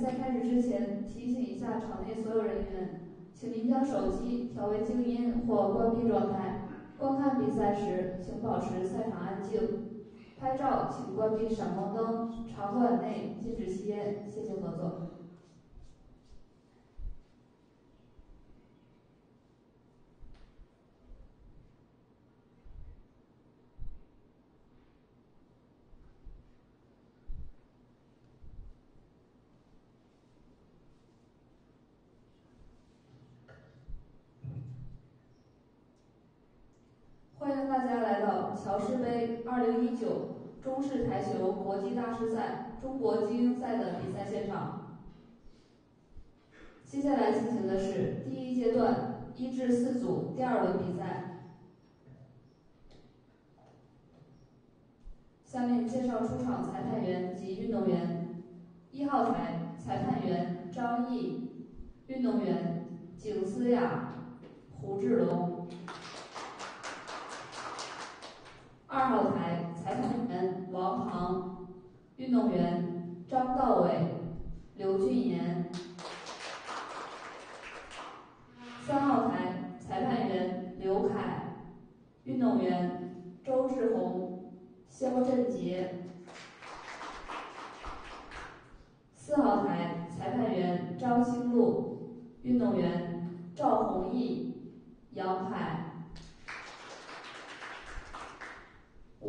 赛开始之前，提醒一下场内所有人员，请您将手机调为静音或关闭状态。观看比赛时，请保持赛场安静。拍照请关闭闪光灯，场馆内禁止吸烟，谢谢合作。欢迎大家来到乔氏杯二一九中式台球国际大师赛中国精英赛的比赛现场。接下来进行的是第一阶段一至四组第二轮比赛。下面介绍出场裁判员及运动员。一号台裁判员张毅，运动员景思雅、胡志龙。二号台裁判员王航，运动员张道伟、刘俊言。三号台裁判员刘凯，运动员周志宏、肖振杰。四号台裁判员张兴路，运动员赵宏毅、杨海。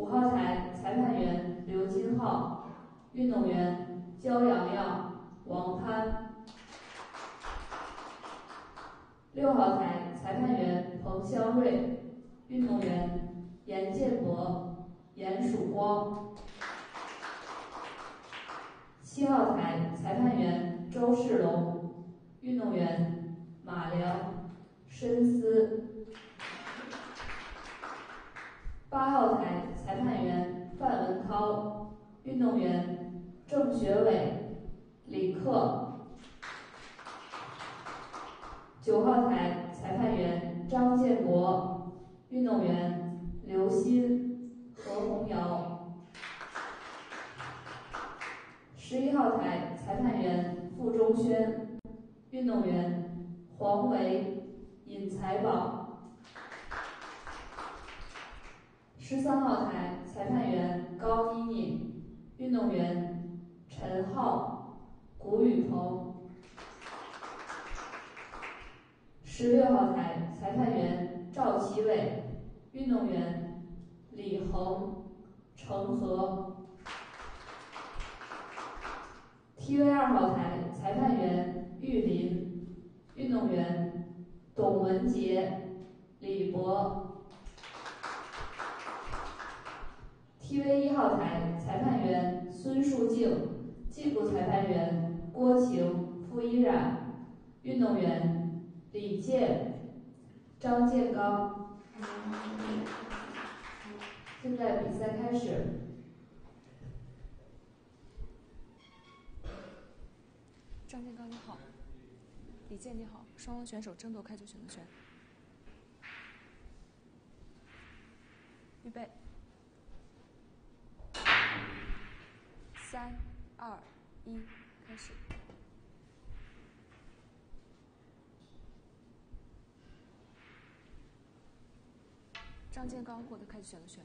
五号台裁判员刘金浩，运动员焦洋洋、王攀。六号台裁判员彭香瑞，运动员严建博、严曙光。七号台裁判员周世龙，运动员马良、申思。八号台裁判员范文涛，运动员郑学伟、李克。九号台裁判员张建国，运动员刘鑫、何红瑶。十一号台裁判员傅中轩，运动员黄维、尹财宝。十三号台裁判员高一宁，运动员陈浩、谷雨鹏。十六号台裁判员赵奇伟，运动员李恒、程和。TV 二号台裁判员玉林，运动员董文杰、李博。TV 一号台裁判员孙树静，技术裁判员郭晴、傅依然，运动员李健、张建刚。现在比赛开始。张建刚你好，李健你好，双方选手争夺开球选择权。预备，三、二、一，开始。张建刚获得开始选择权。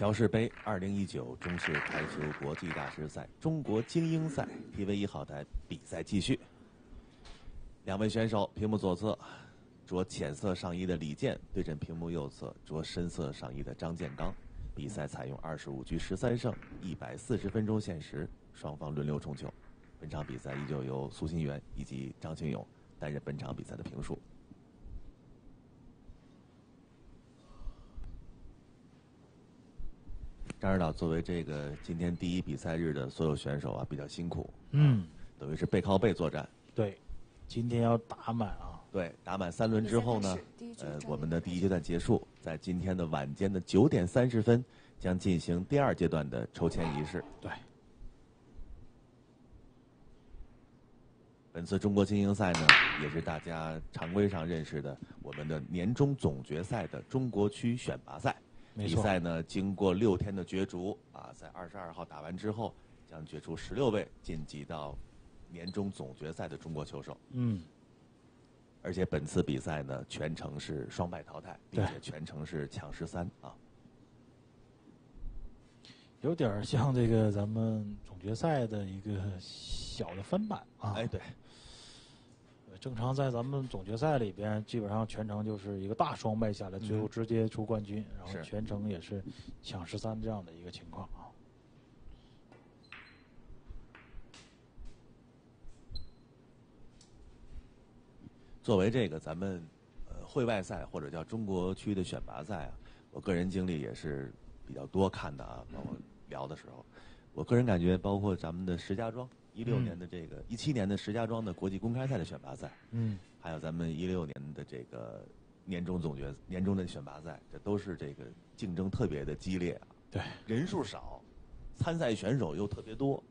乔氏杯二零一九中式台球国际大师赛中国精英赛 TV 一号台比赛继续。两位选手，屏幕左侧着浅色上衣的李健对阵屏幕右侧着深色上衣的张建刚。比赛采用二十五局十三胜，一百四十分钟限时，双方轮流冲球。本场比赛依旧由苏新元以及张庆勇担任本场比赛的评述。作为这个今天第一比赛日的所有选手啊，比较辛苦，嗯，等于是背靠背作战。对，今天要打满啊。对，打满三轮之后呢，呃，我们的第一阶段结束，在今天的晚间的九点三十分将进行第二阶段的抽签仪式。对。本次中国精英赛呢，也是大家常规上认识的我们的年终总决赛的中国区选拔赛。比赛呢，经过六天的角逐啊，在二十二号打完之后，将决出十六位晋级到年终总决赛的中国球手。嗯。而且本次比赛呢，全程是双败淘汰，并且全程是抢十三啊。有点像这个咱们总决赛的一个小的翻版啊。哎，对。正常在咱们总决赛里边，基本上全程就是一个大双败下来，最后直接出冠军，然后全程也是抢十三这样的一个情况啊。作为这个咱们呃会外赛或者叫中国区的选拔赛啊，我个人经历也是比较多看的啊，包括聊的时候，我个人感觉，包括咱们的石家庄。一六年的这个一七年的石家庄的国际公开赛的选拔赛，嗯，还有咱们一六年的这个年终总决年终的选拔赛，这都是这个竞争特别的激烈啊。对，人数少，参赛选手又特别多。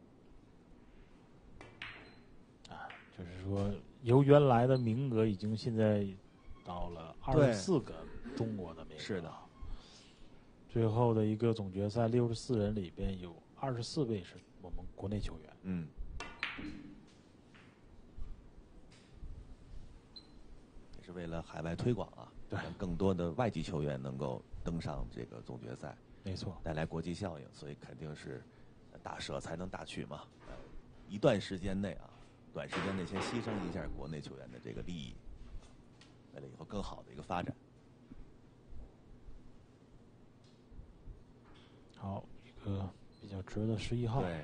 啊，就是说由原来的名额已经现在到了二十四个中国的名额。是的。最后的一个总决赛六十四人里边有二十四位是我们国内球员。嗯。是为了海外推广啊，让更多的外籍球员能够登上这个总决赛，没错，带来国际效应，所以肯定是打舍才能打取嘛。一段时间内啊，短时间内先牺牲一下国内球员的这个利益，为了以后更好的一个发展。好，一个比较值的十一号。对。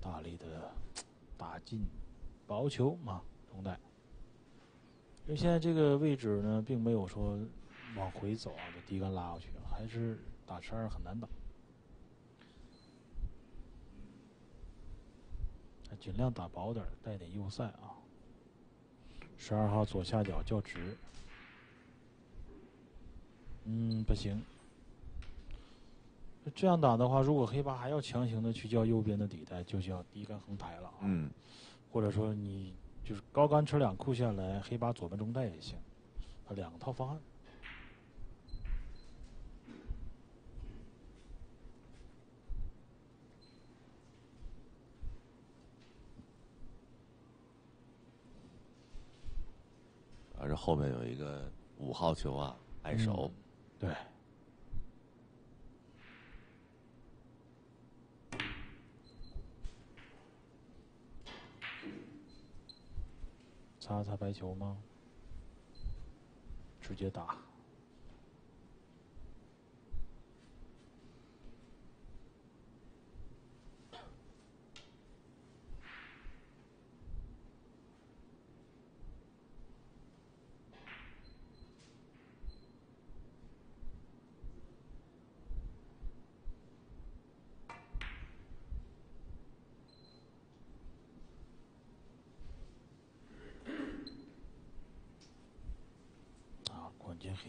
大力的打进薄球啊，中带。因为现在这个位置呢，并没有说往回走啊，把低杆拉过去，还是打十二很难打。尽量打薄点，带点右塞啊。十二号左下角较直，嗯，不行。这样打的话，如果黑八还要强行的去叫右边的底带，就叫低杆横抬了。嗯，或者说你就是高杆车两库下来，黑八左边中带也行，两套方案。而是后面有一个五号球啊，挨手。对。擦擦白球吗？直接打。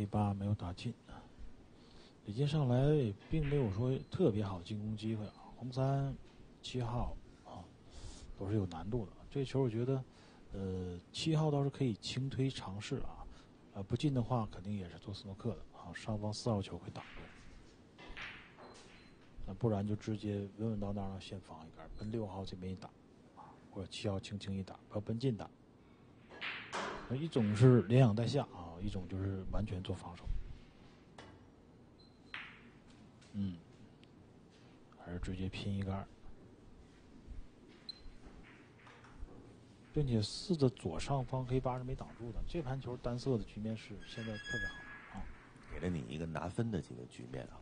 八没有打进，李金上来并没有说特别好进攻机会啊。红三七号啊都是有难度的。这球我觉得，呃，七号倒是可以轻推尝试啊，啊不进的话肯定也是做斯诺克的啊。上方四号球会挡住，那不然就直接稳稳当当的先防一杆，奔六号这边一打啊，或者七号轻轻一打，不要奔进打。一种是连养带下啊。一种就是完全做防守，嗯，还是直接拼一杆，并且四的左上方黑八是没挡住的，这盘球单色的局面是现在特别好啊，给了你一个拿分的这个局面啊。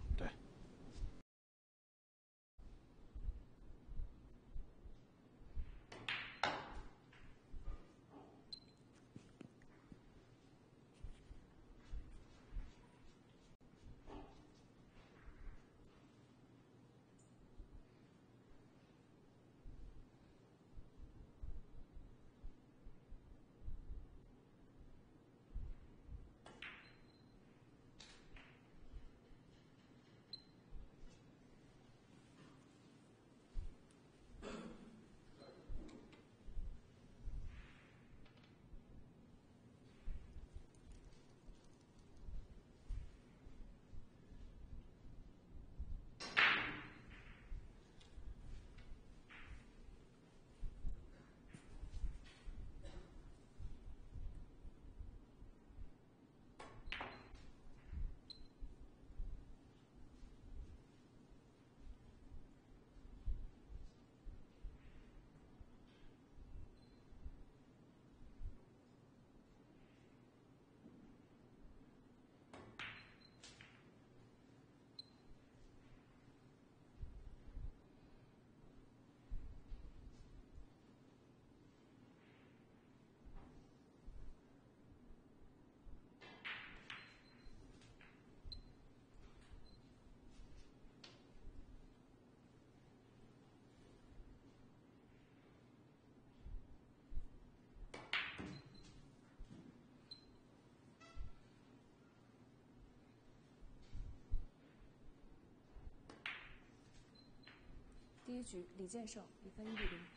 一局李建胜，比分一比零。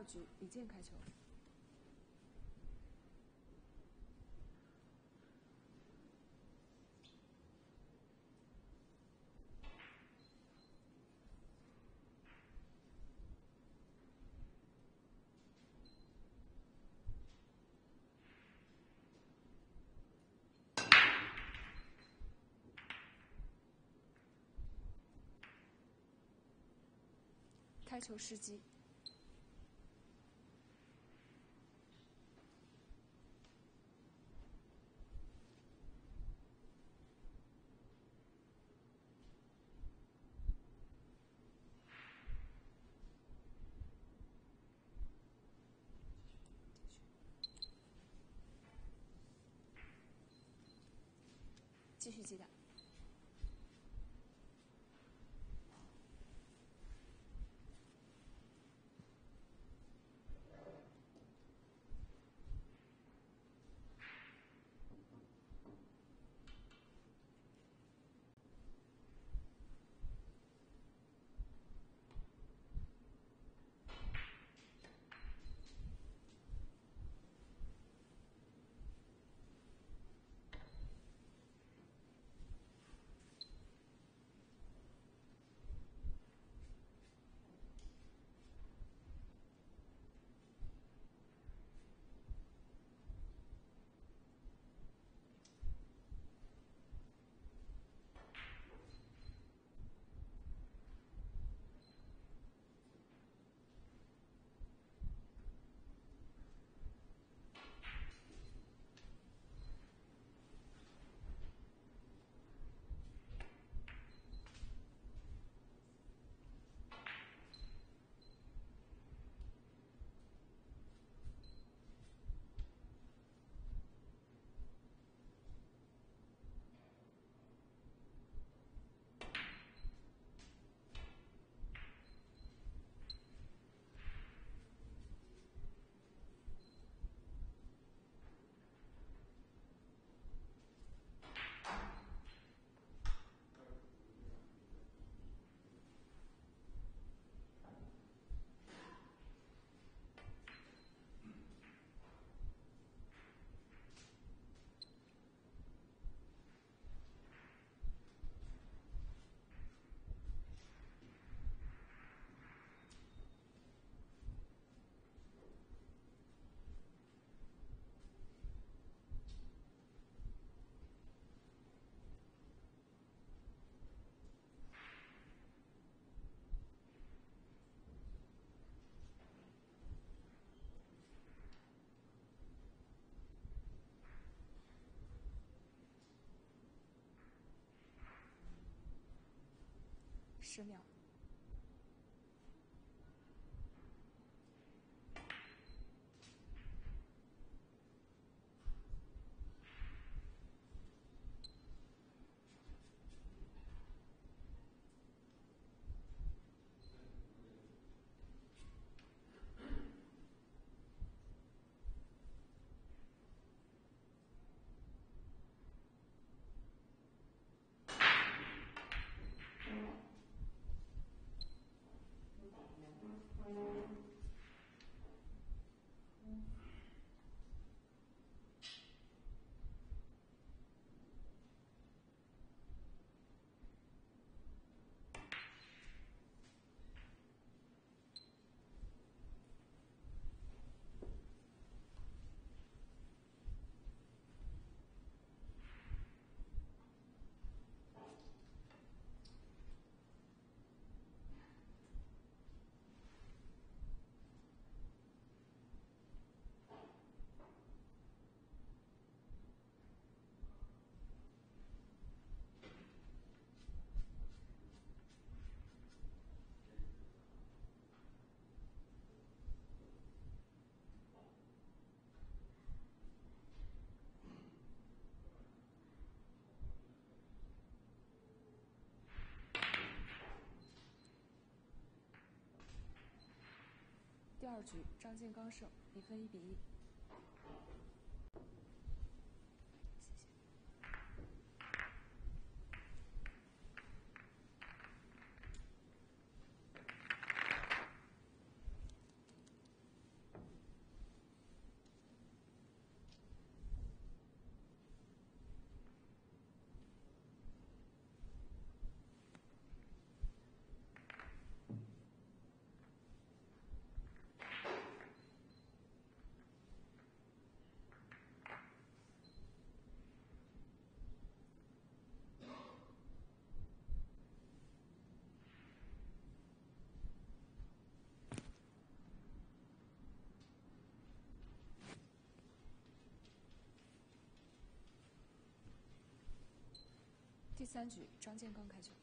二局李健开球。开球时机。十秒。张建刚胜，比分一比一。第三局，张建刚开球。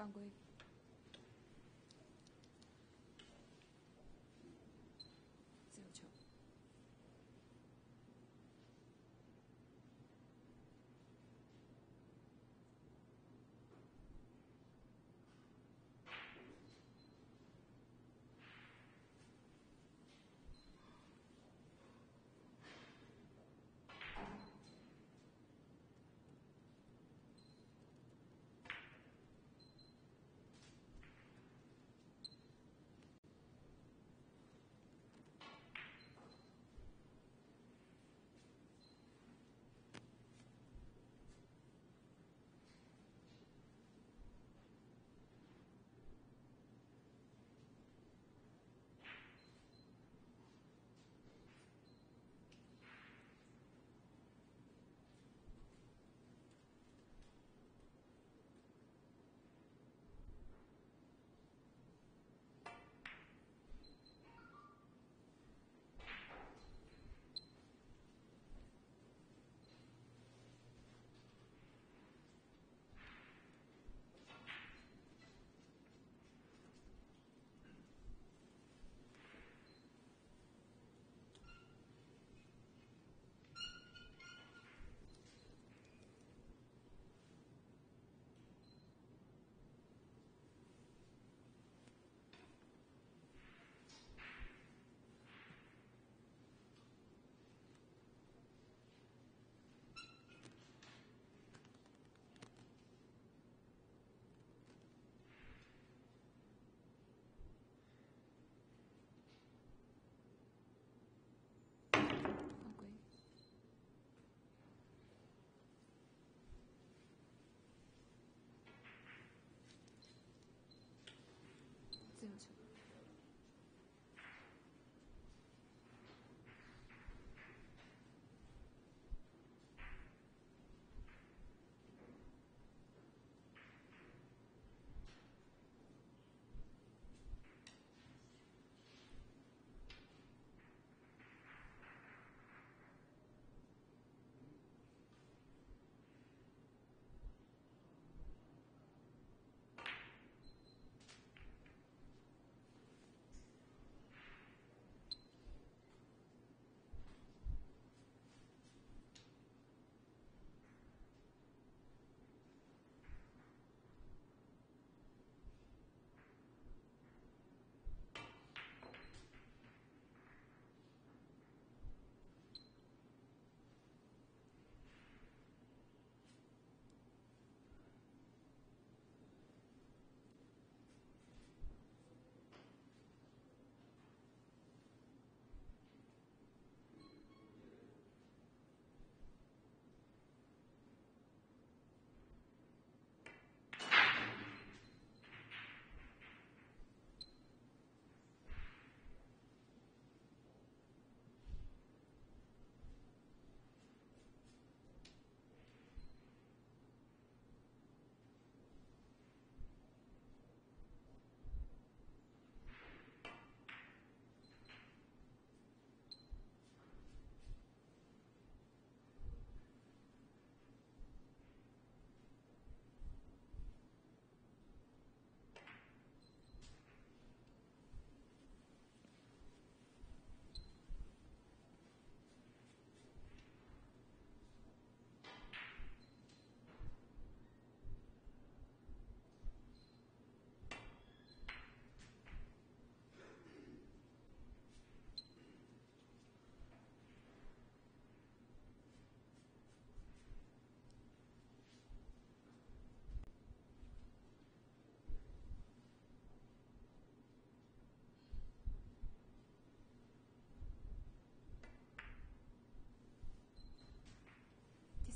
犯规。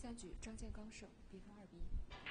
第三局，张建刚胜，比分二比一。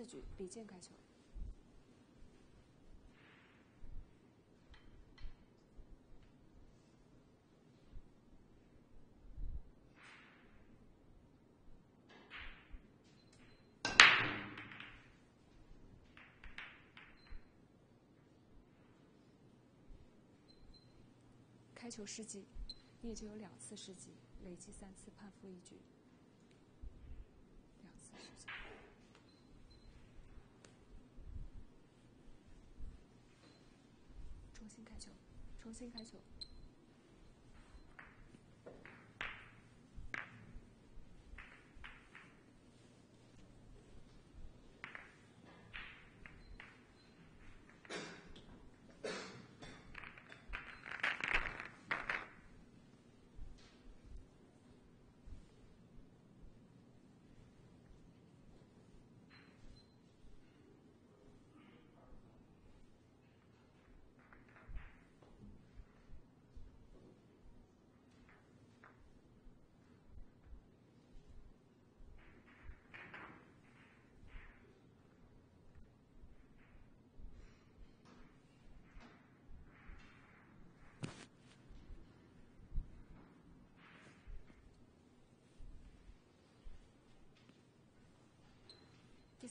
四局，李健开球。开球失击，你也就有两次失击，累计三次判负一局。两次失击。重开球，重新开球。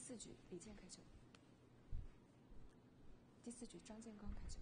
四局，李健开球。第四局，张建刚开球。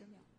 十秒。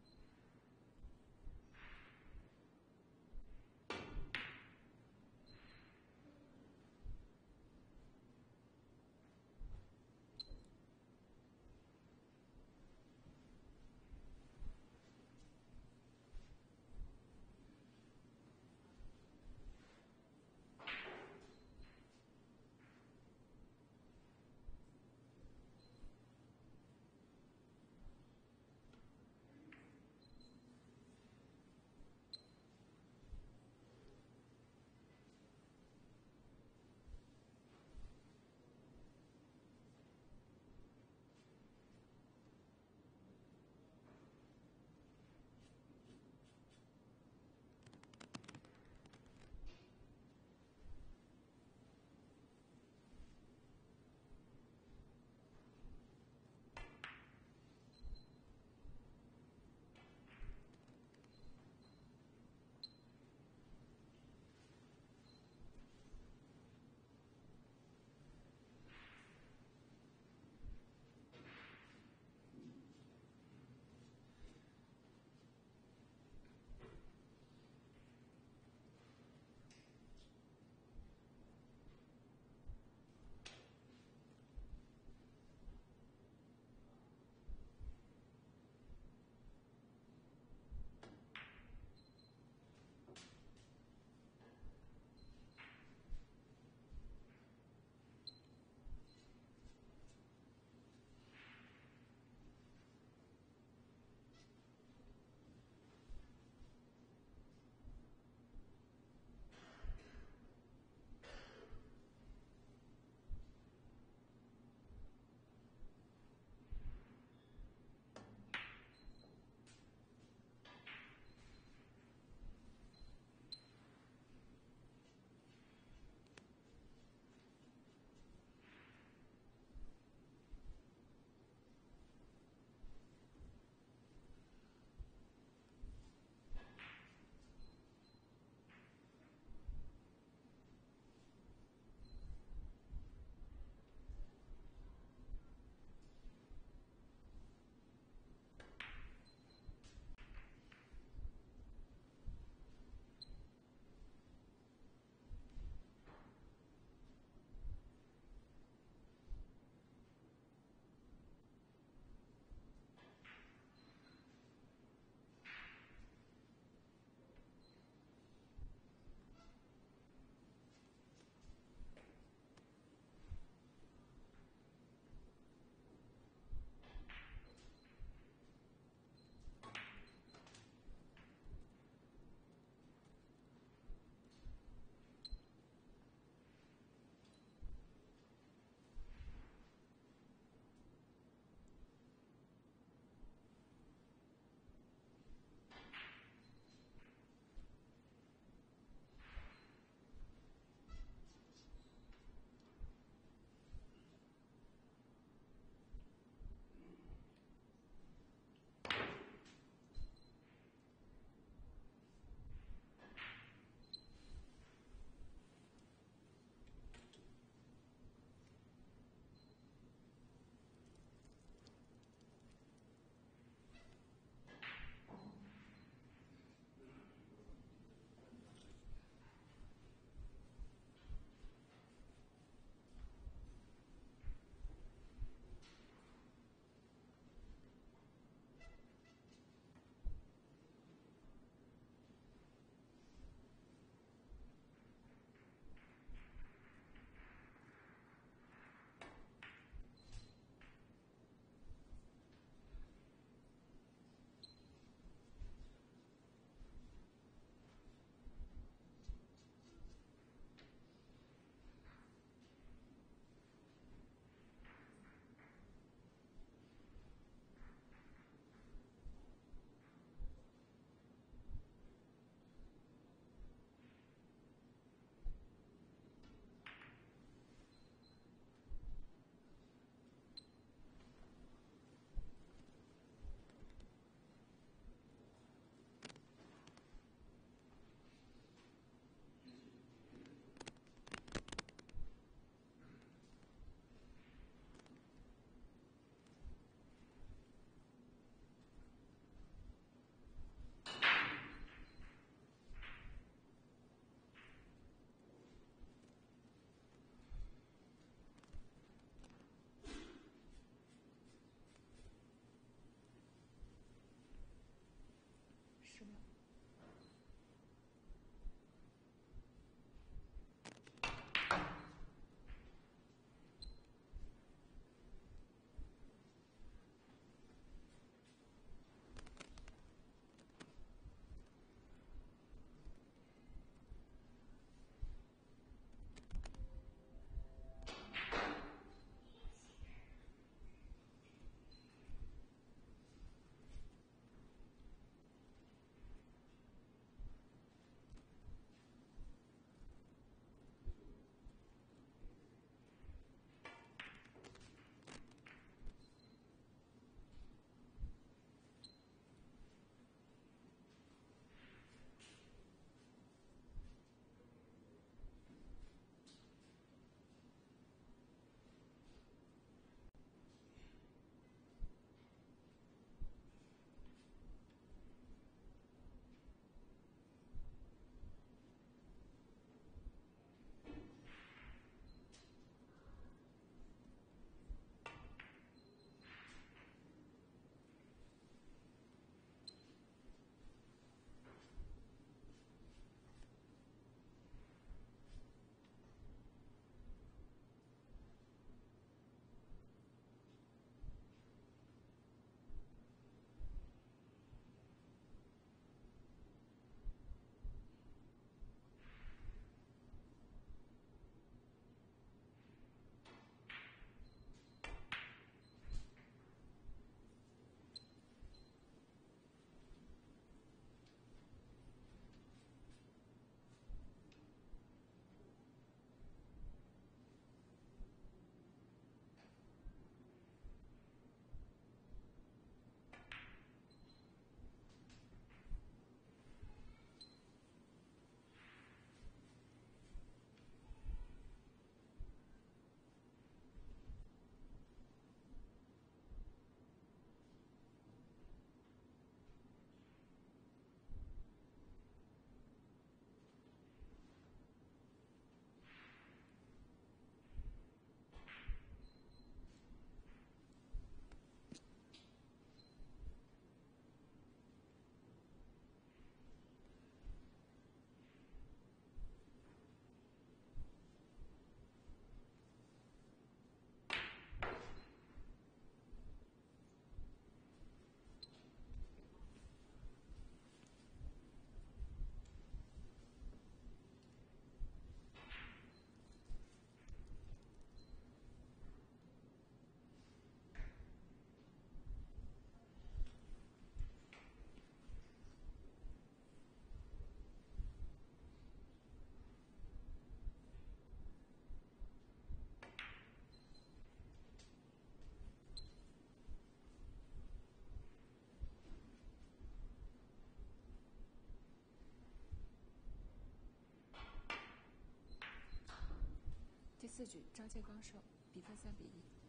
四局，张建刚胜，比分三比一。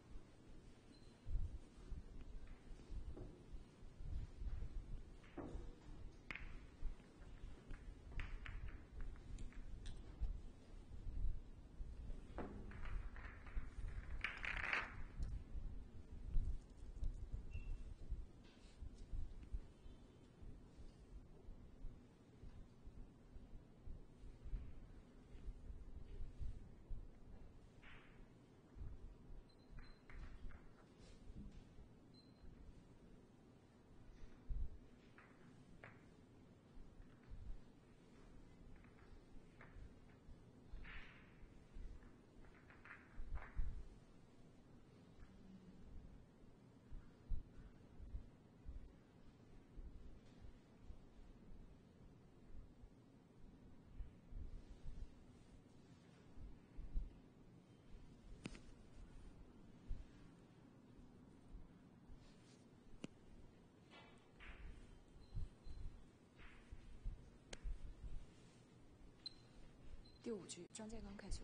第五局，张建刚开球。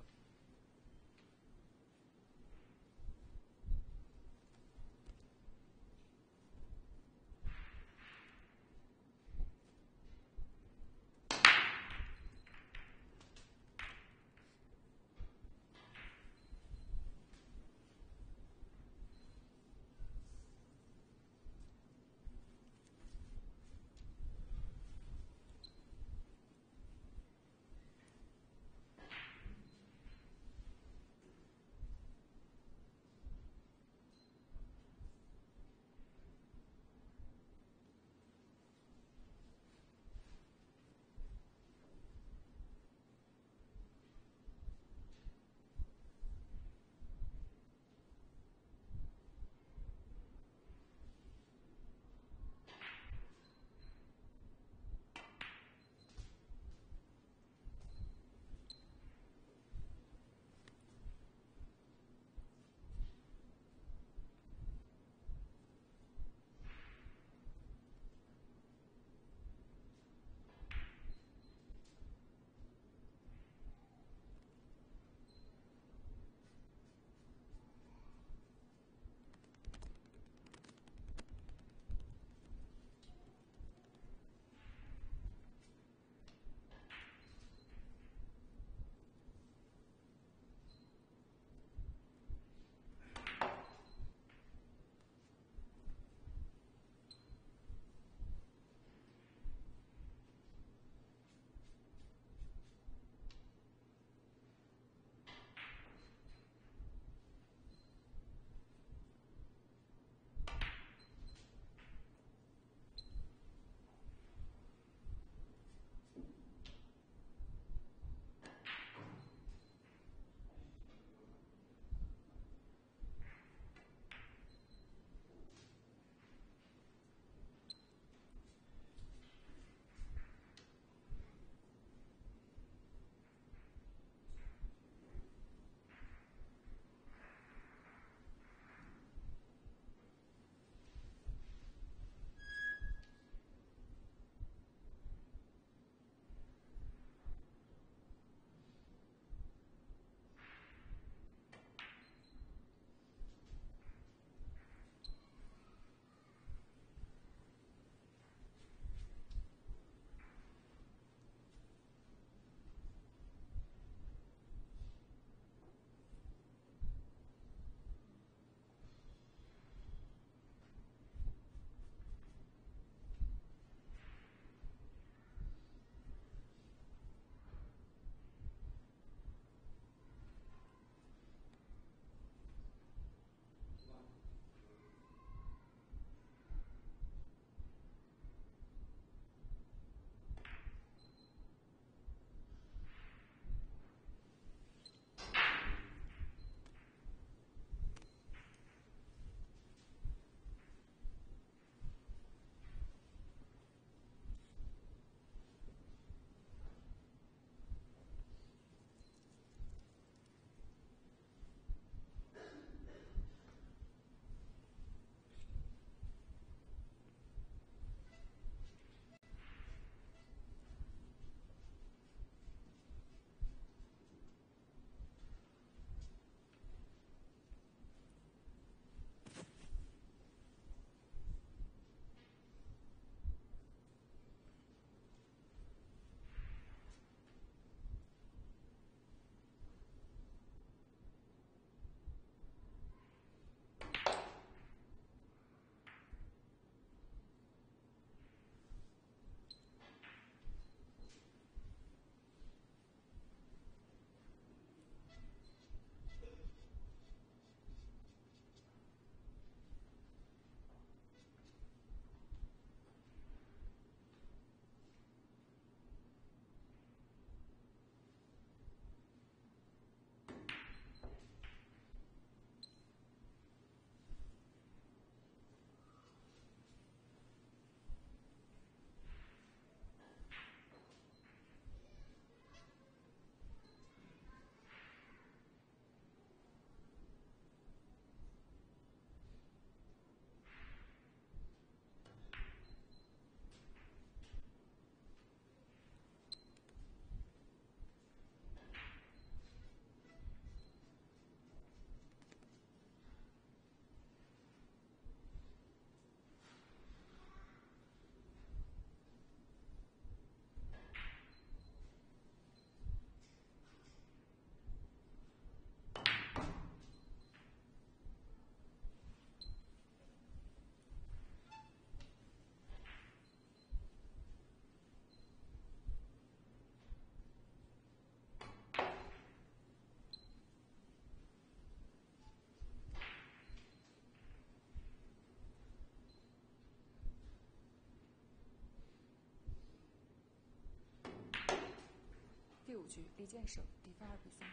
六局，李建省，比分二比三。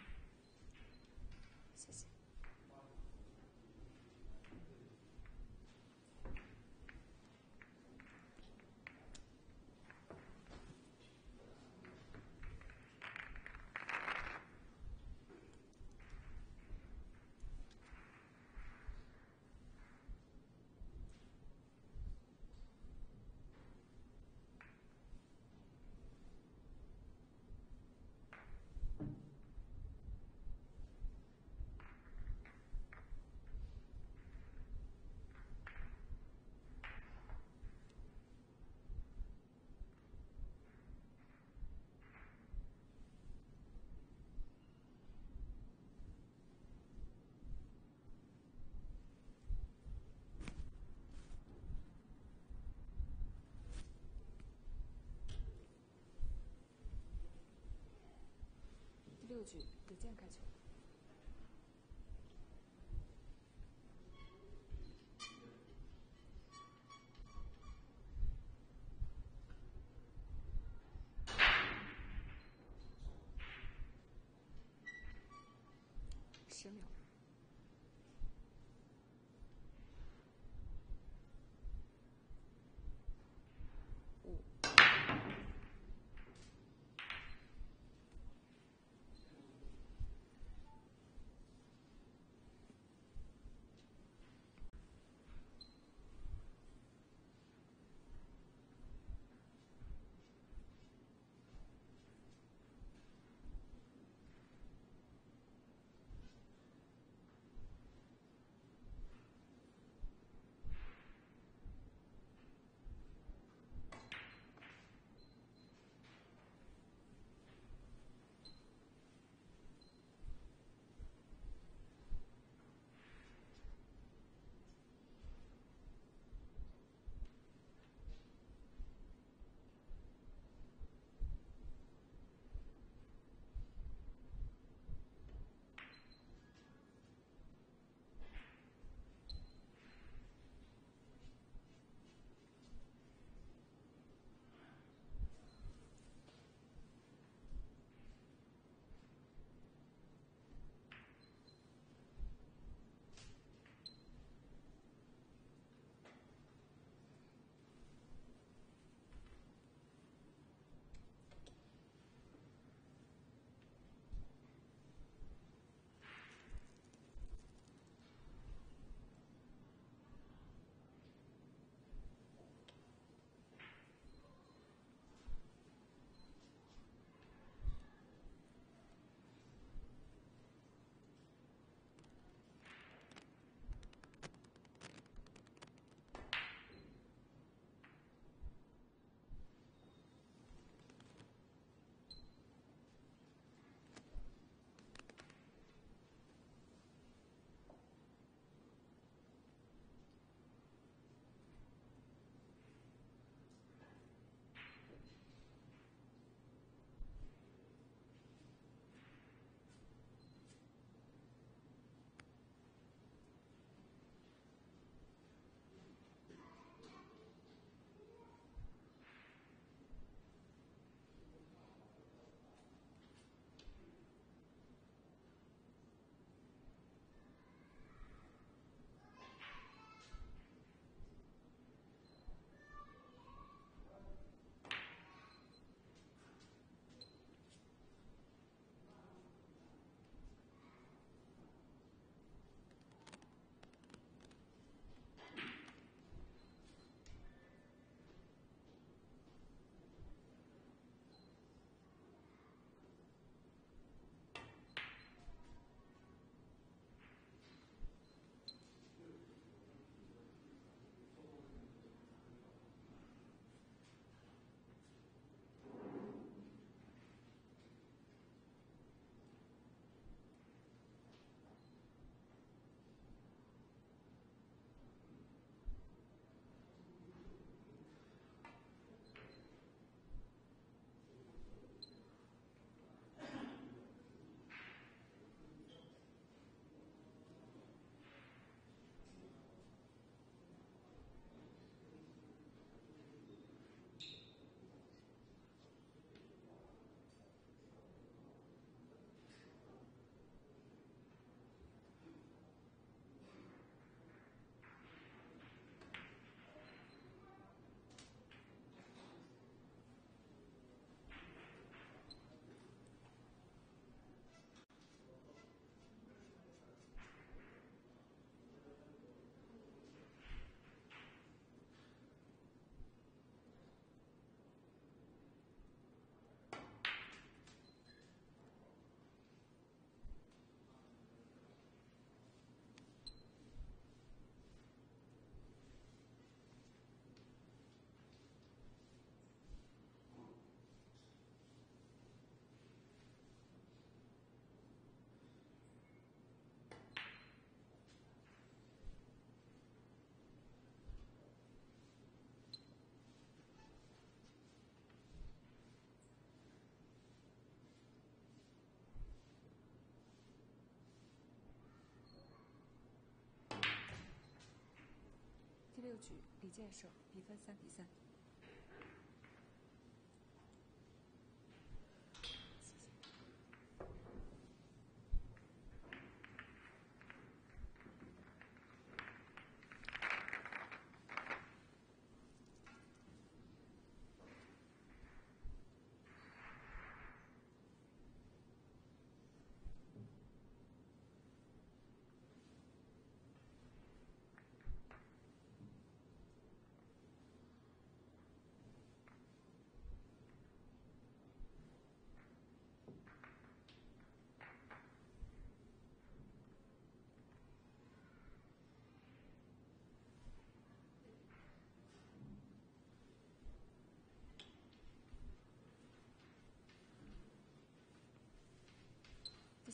谢谢。第六局，李健开球。十秒。六局，李建设，比分三比三。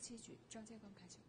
七局，张建刚开球。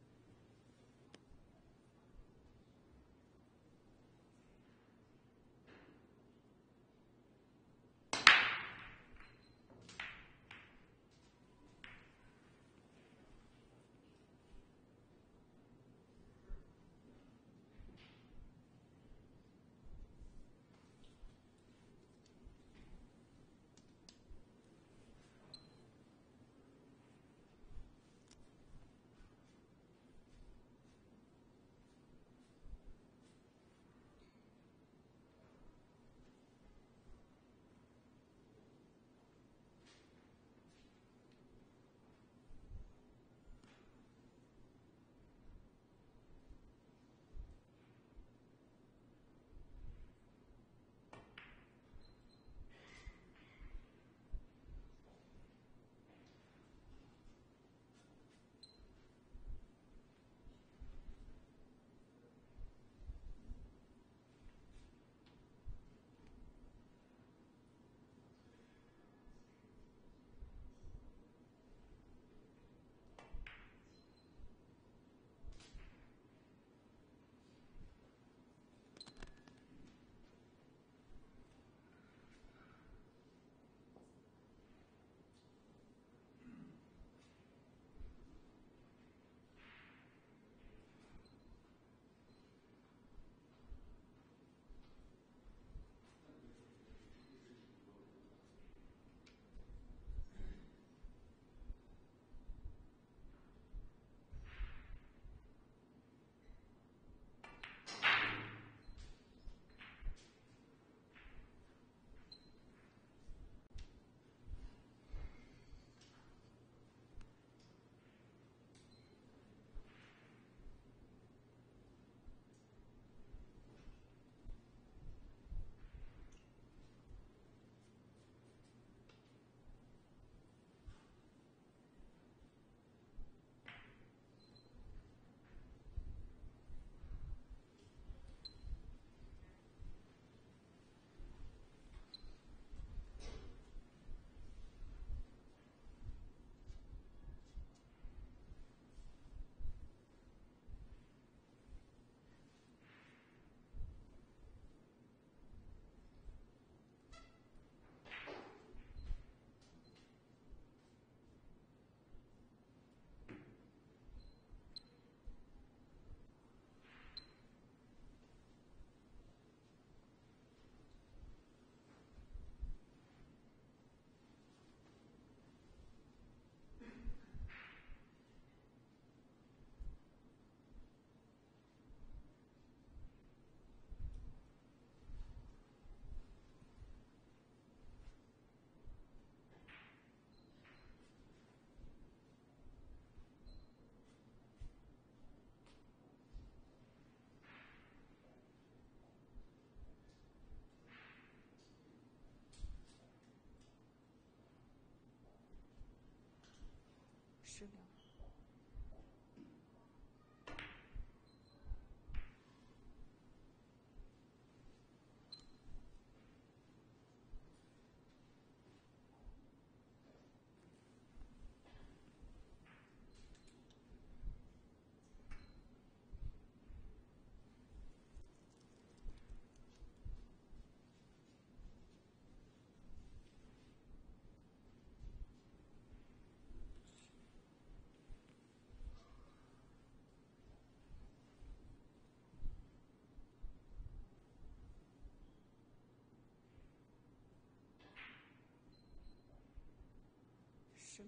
十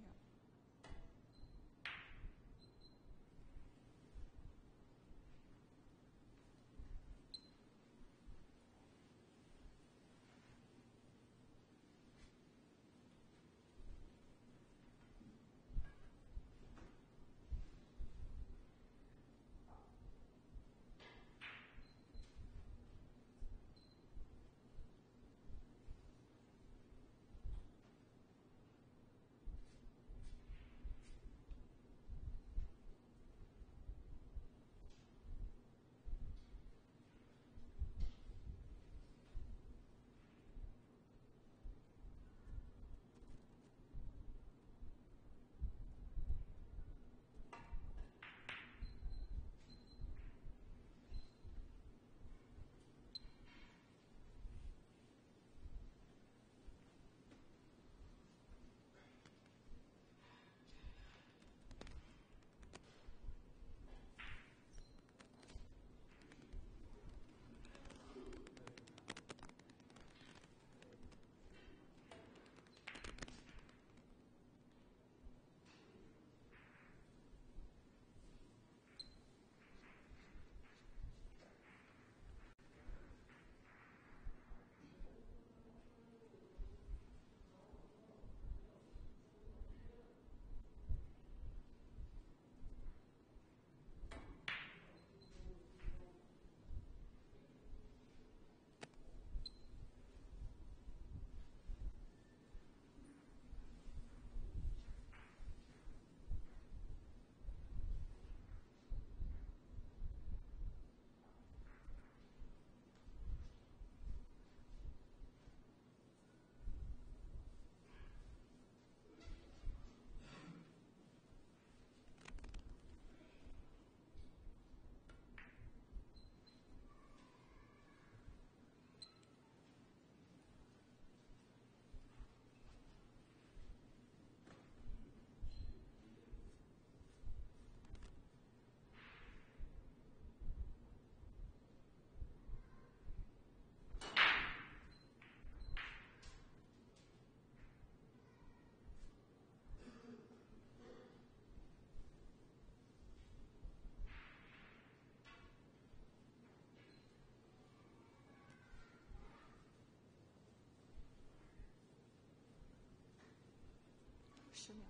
十秒，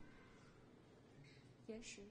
延时。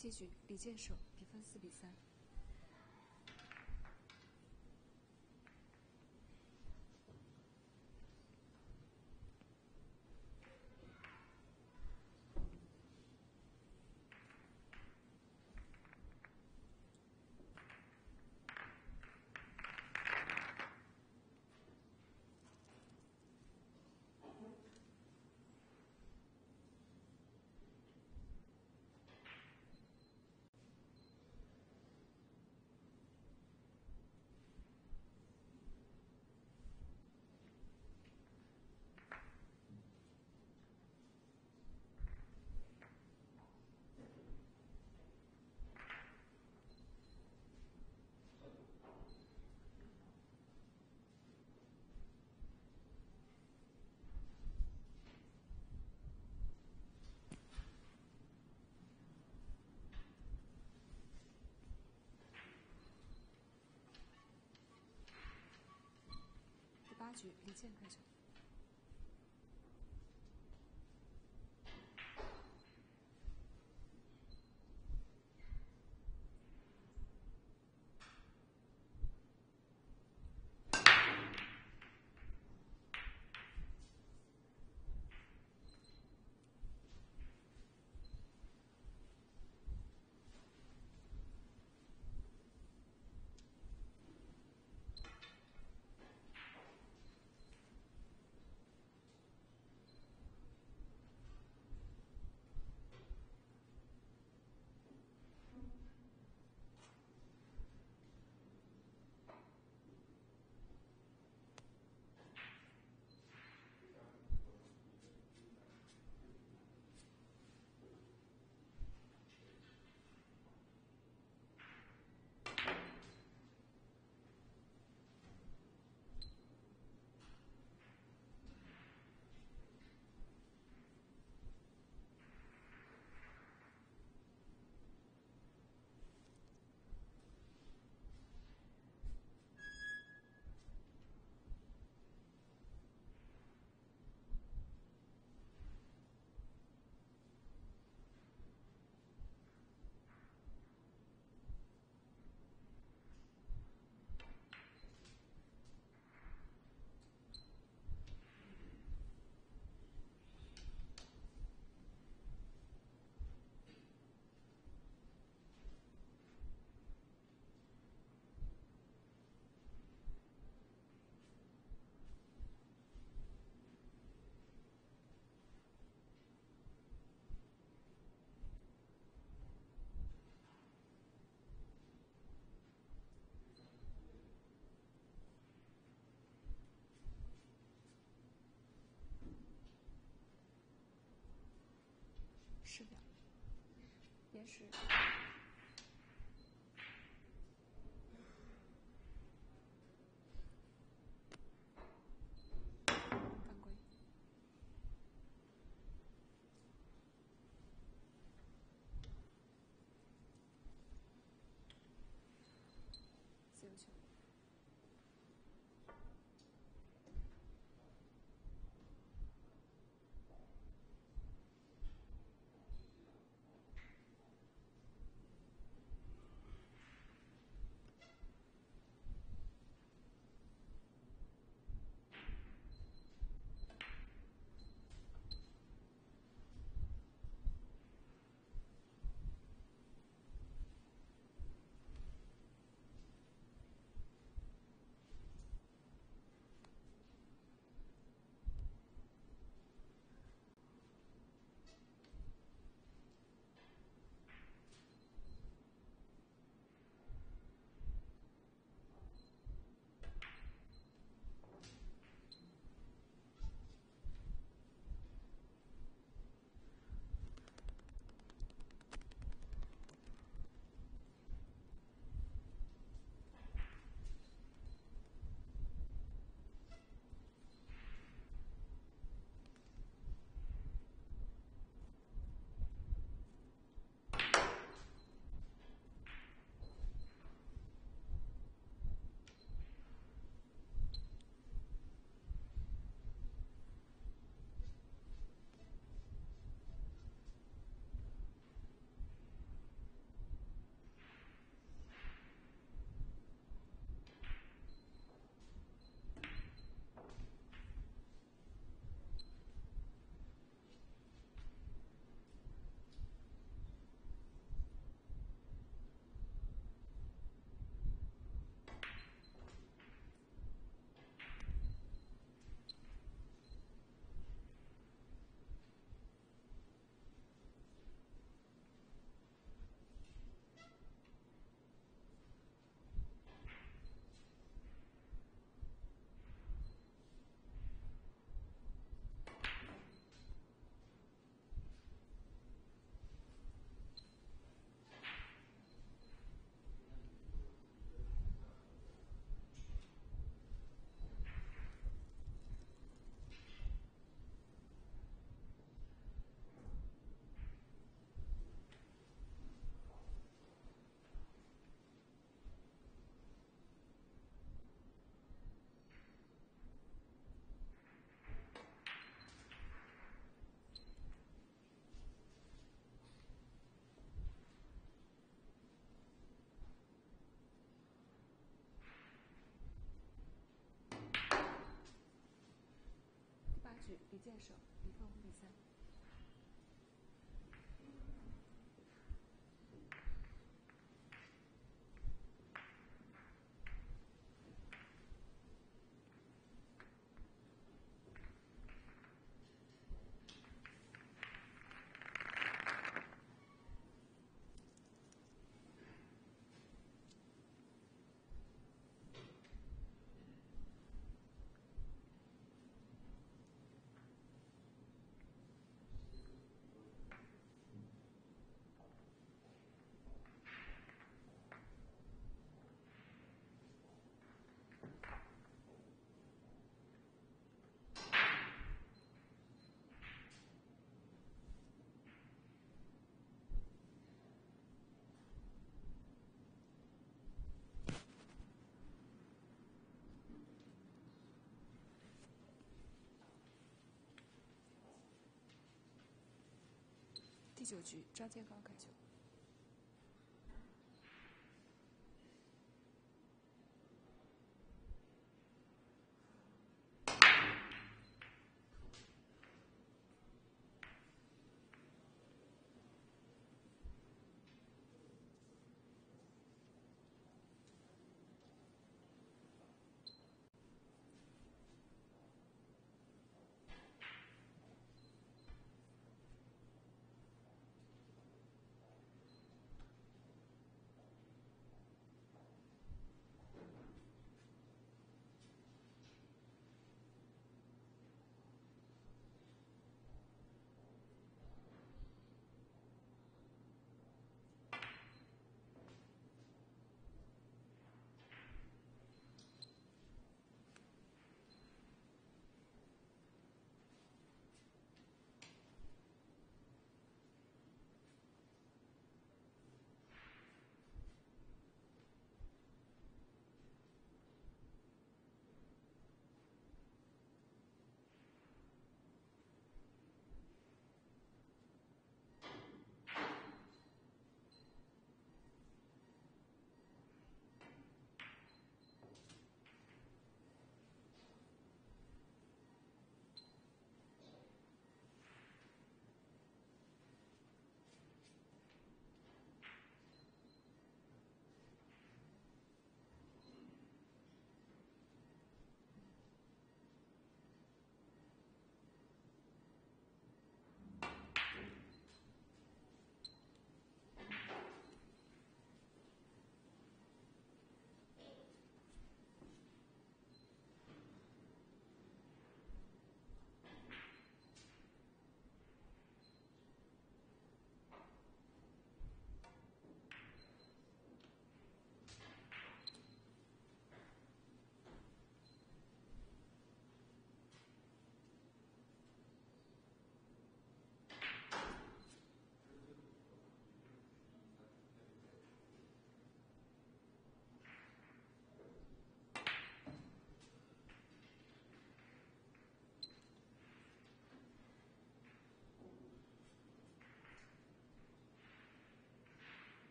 七局李健胜，比分四比三。第八局李健开。延时。李建设、李凤、李三。第九局，张建刚开球。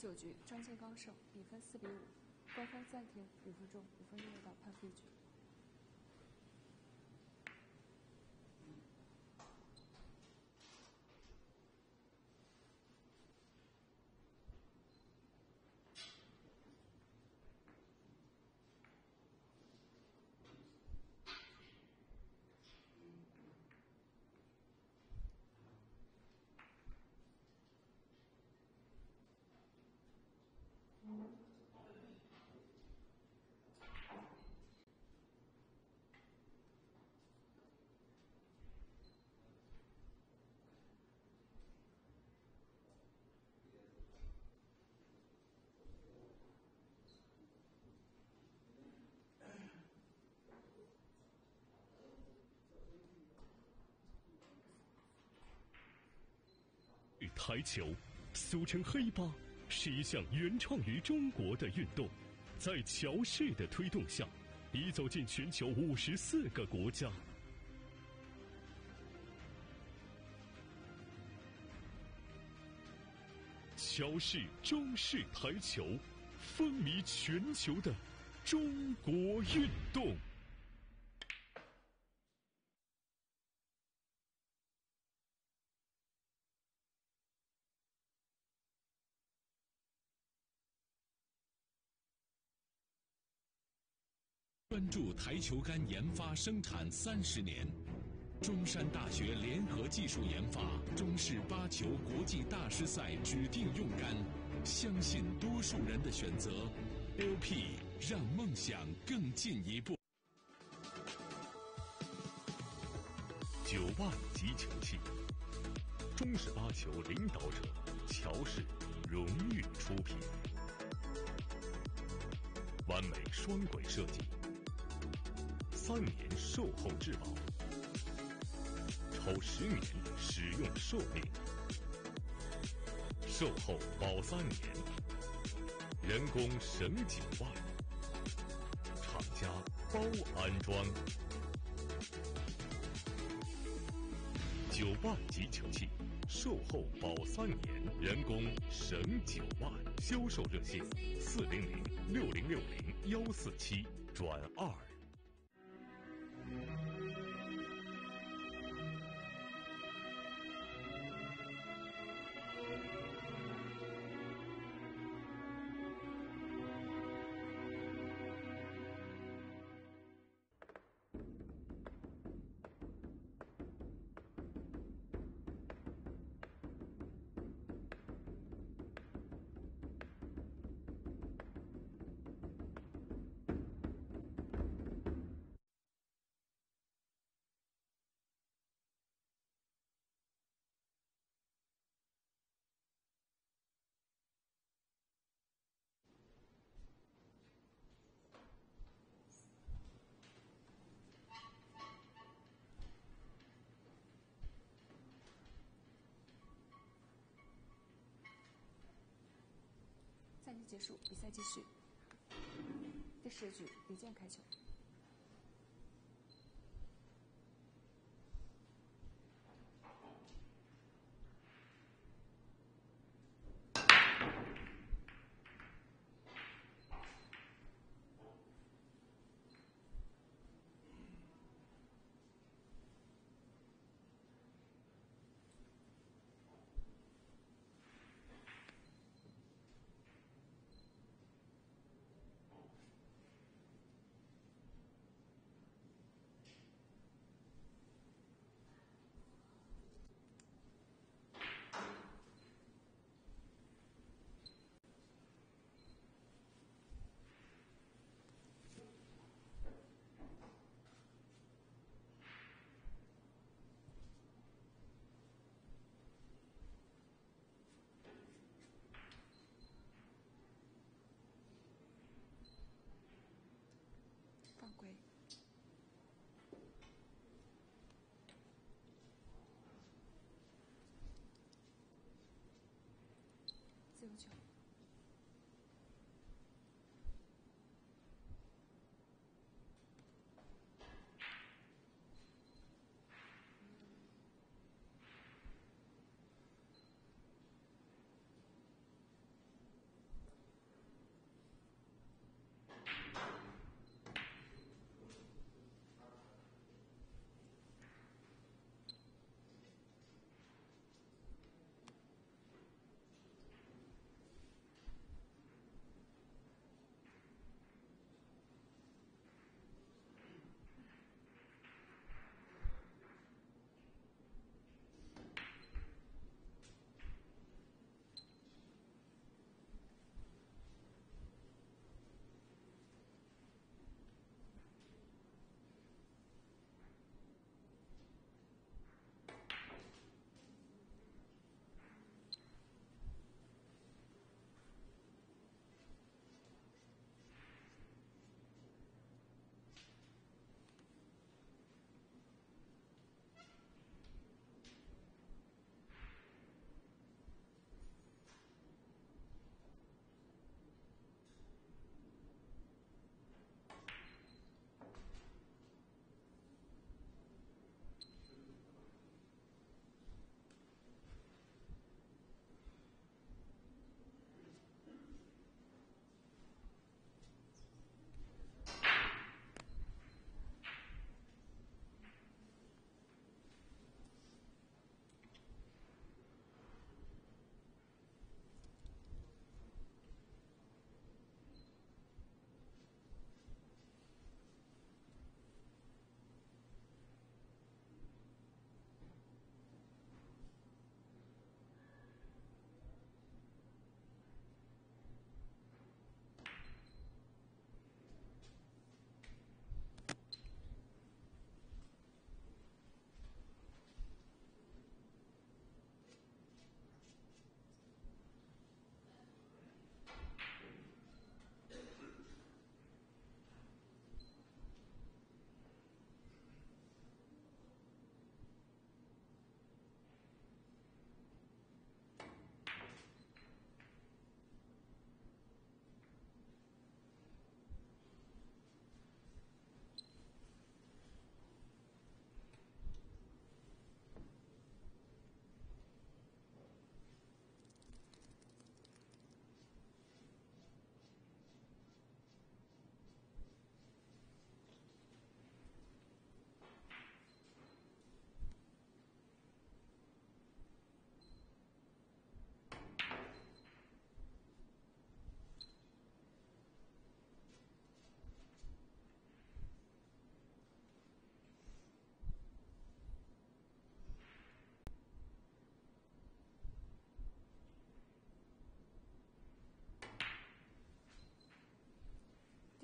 九局，张建刚胜，比分四比五。官方暂停五分钟，五分钟内到判负局。台球，俗称黑八，是一项原创于中国的运动，在乔氏的推动下，已走进全球五十四个国家。乔氏中式台球，风靡全球的中国运动。台球杆研发生产三十年，中山大学联合技术研发中式八球国际大师赛指定用杆，相信多数人的选择，LP 让梦想更进一步。九万击球器，中式八球领导者乔氏荣誉出品，完美双轨设计。三年售后质保，超十年使用寿命，售后保三年，人工省九万，厂家包安装。九万级球器，售后保三年，人工省九万。销售热线：四零零六零六零幺四七转二。暂停结束，比赛继续。第十局，李健开球。 거죠.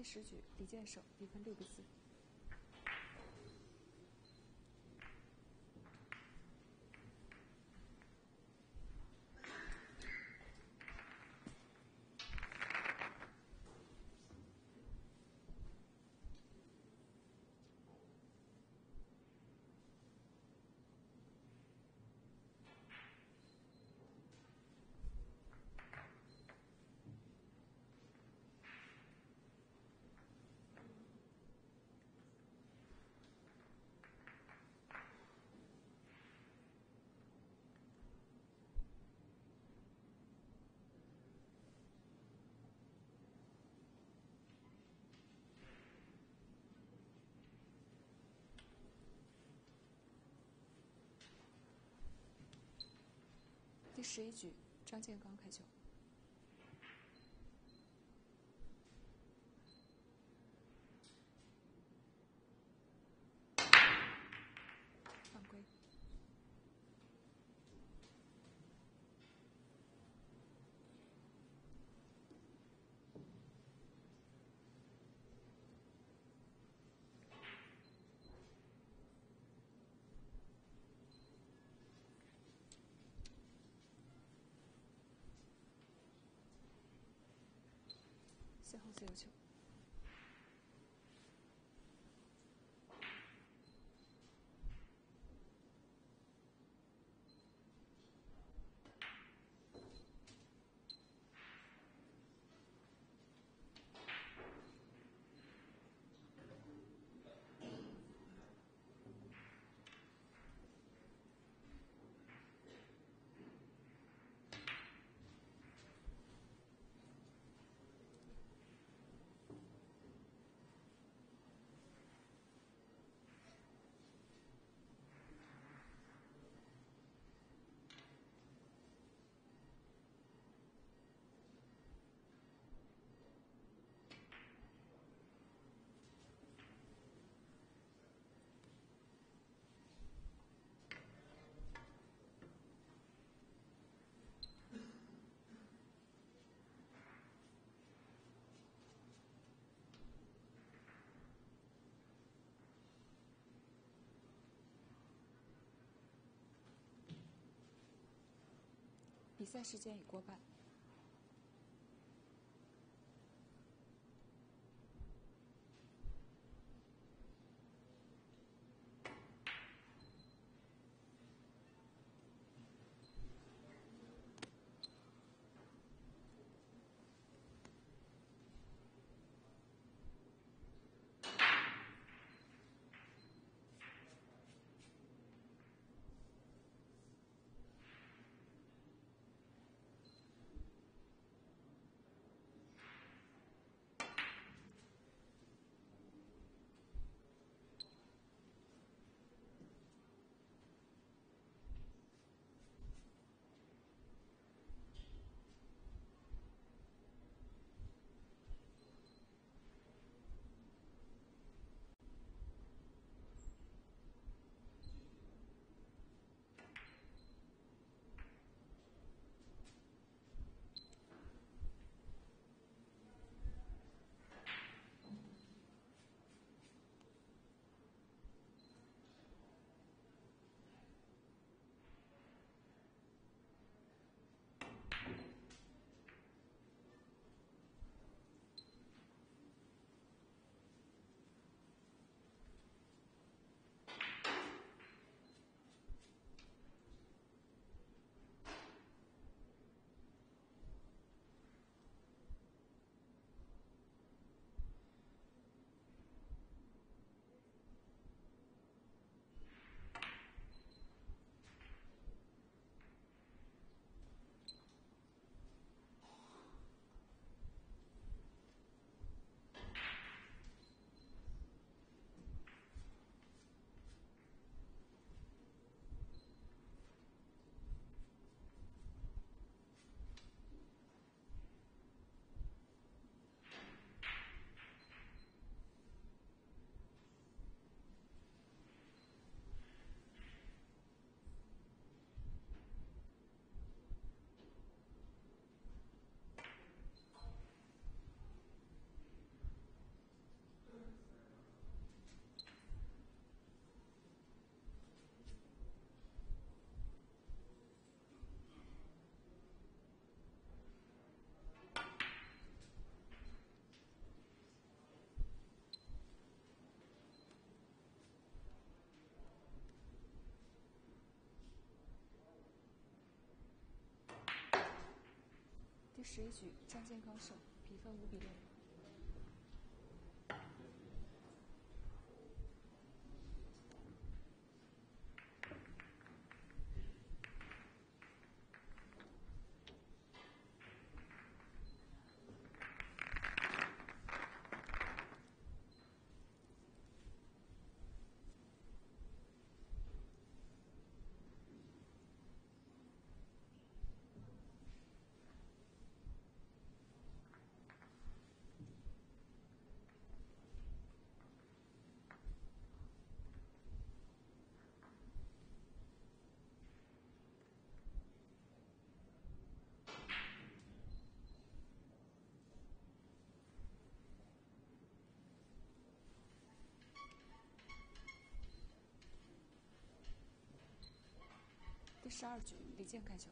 十局，李建省，比分六比四。第十一局，张建刚开球。犯规。最后自由球。比赛时间已过半。十一局，张健康胜，比分五比六。第十二局，李健开球。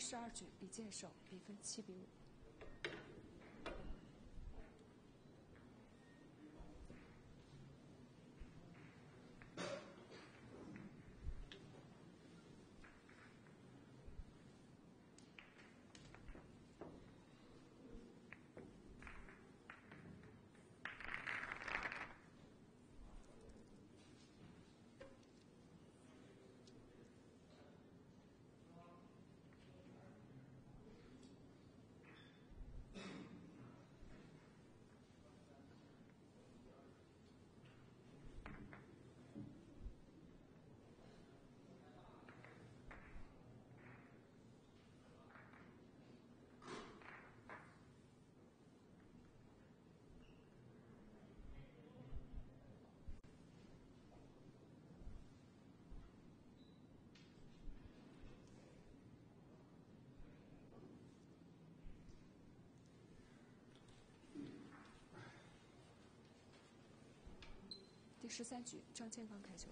十二局，李健手，比分七比五。十三局，张建刚开球。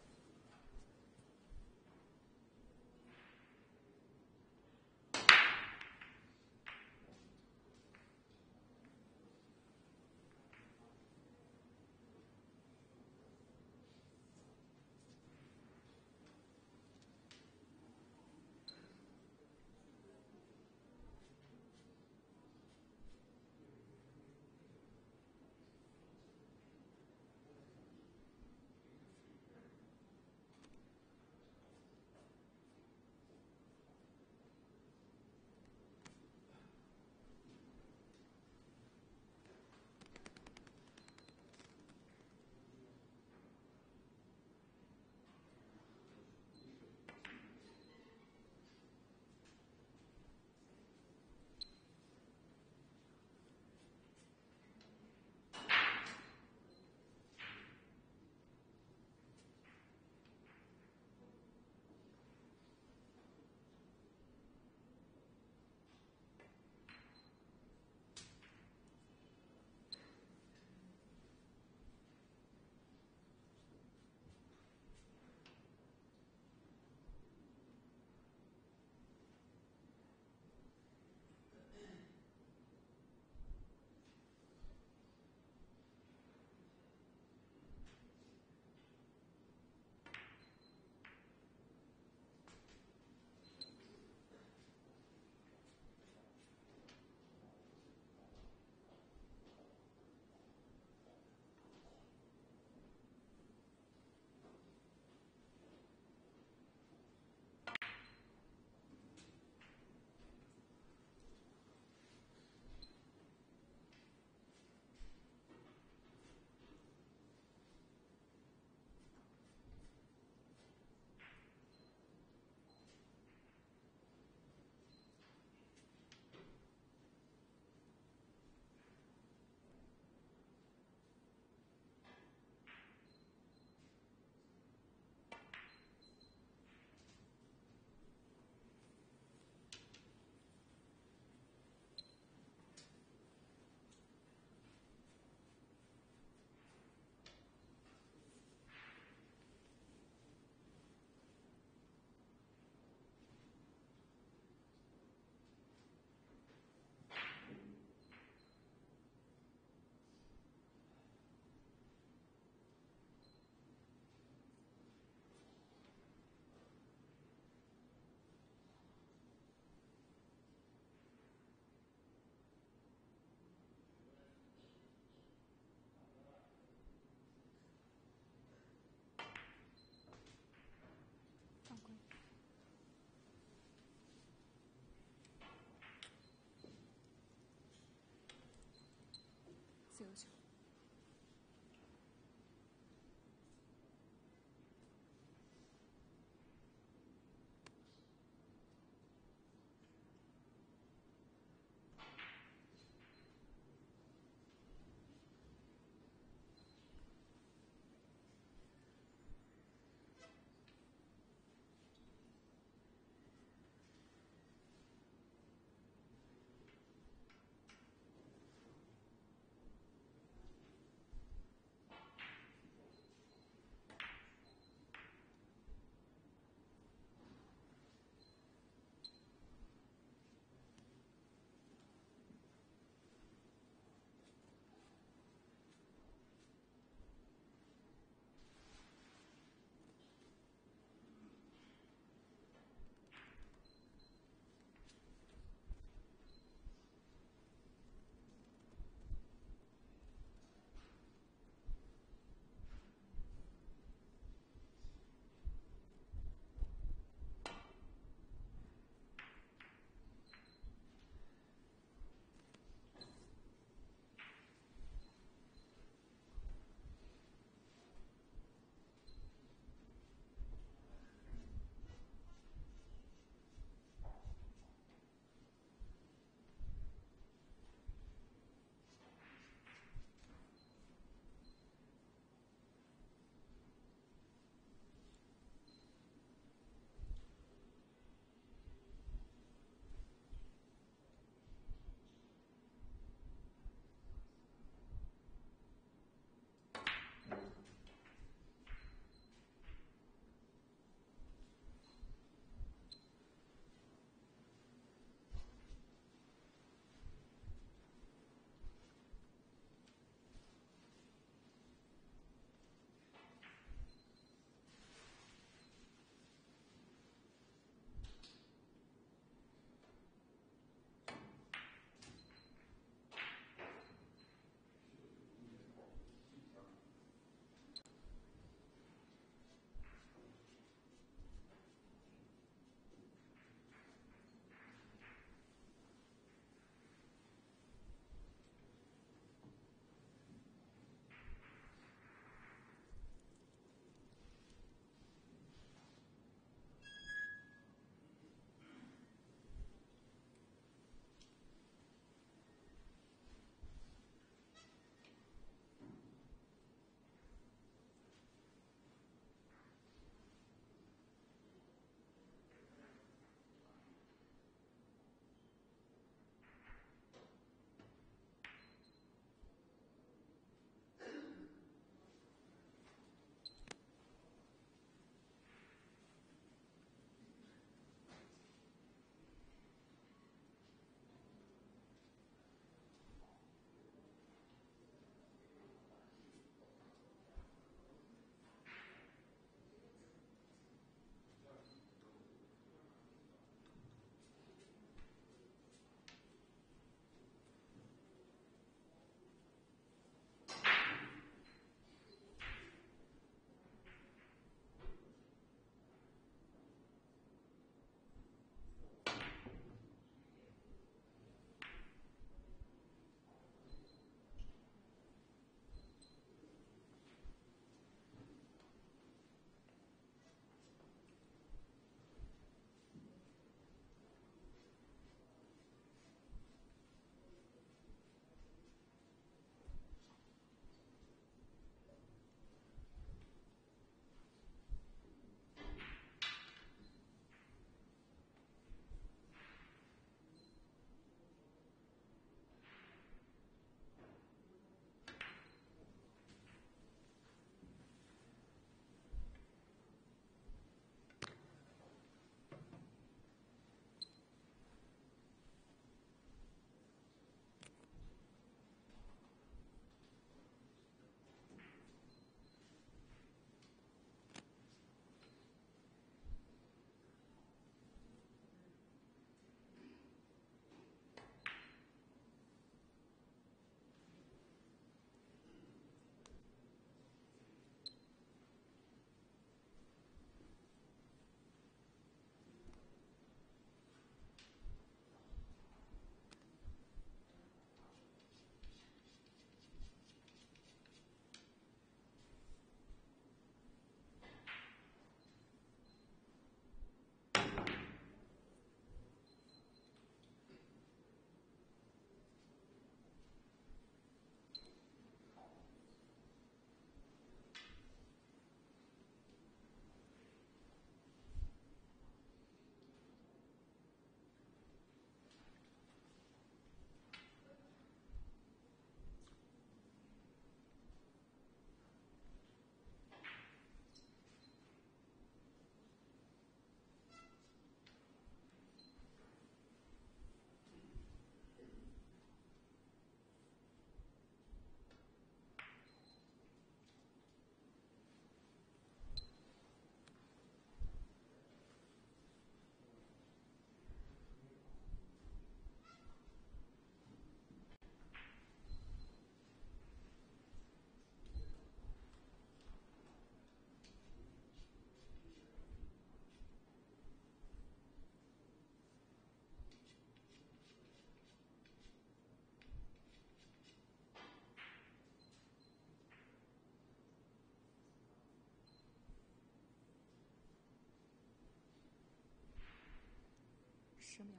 十秒。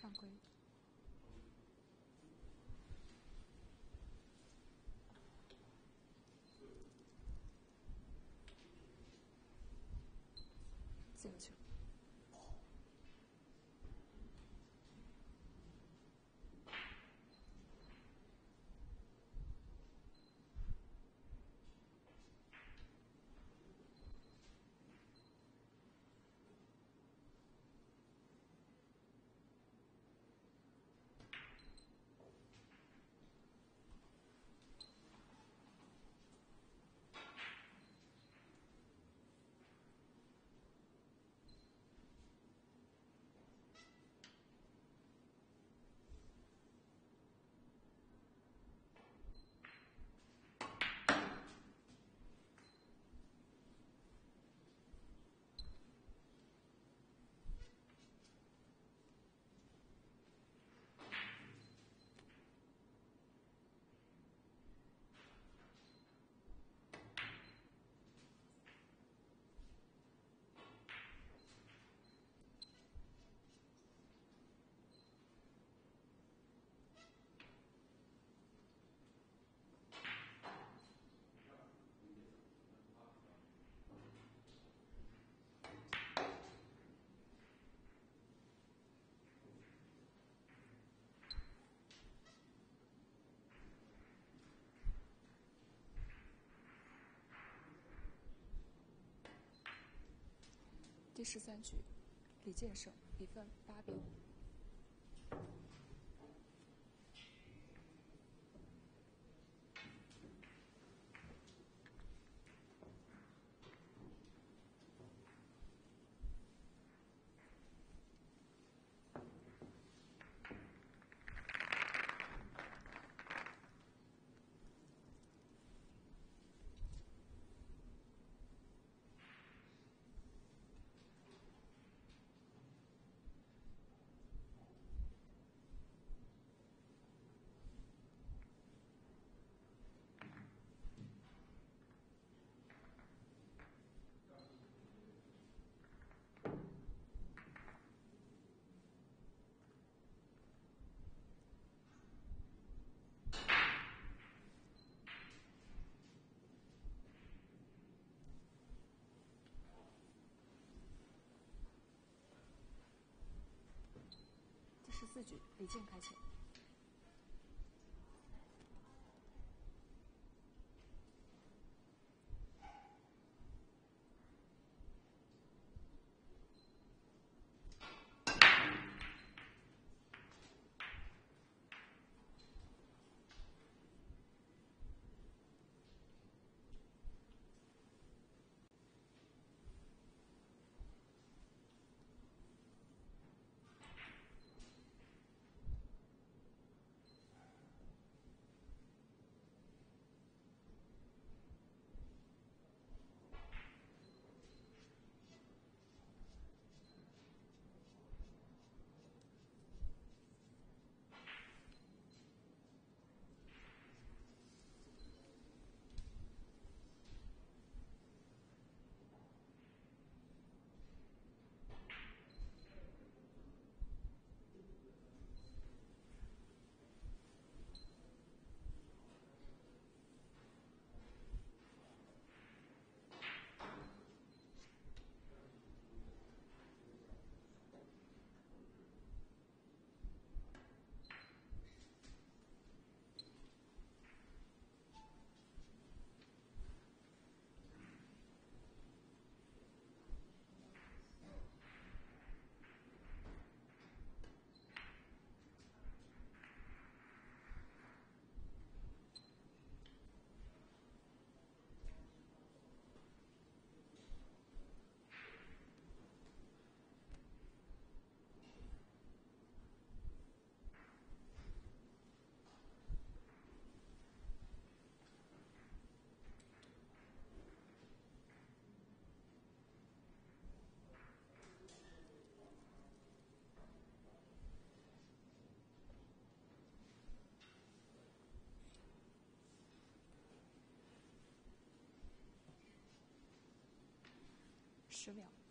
犯规。自由球。第十三局，李健胜，比分八比五。第十四局，李健开球。十秒。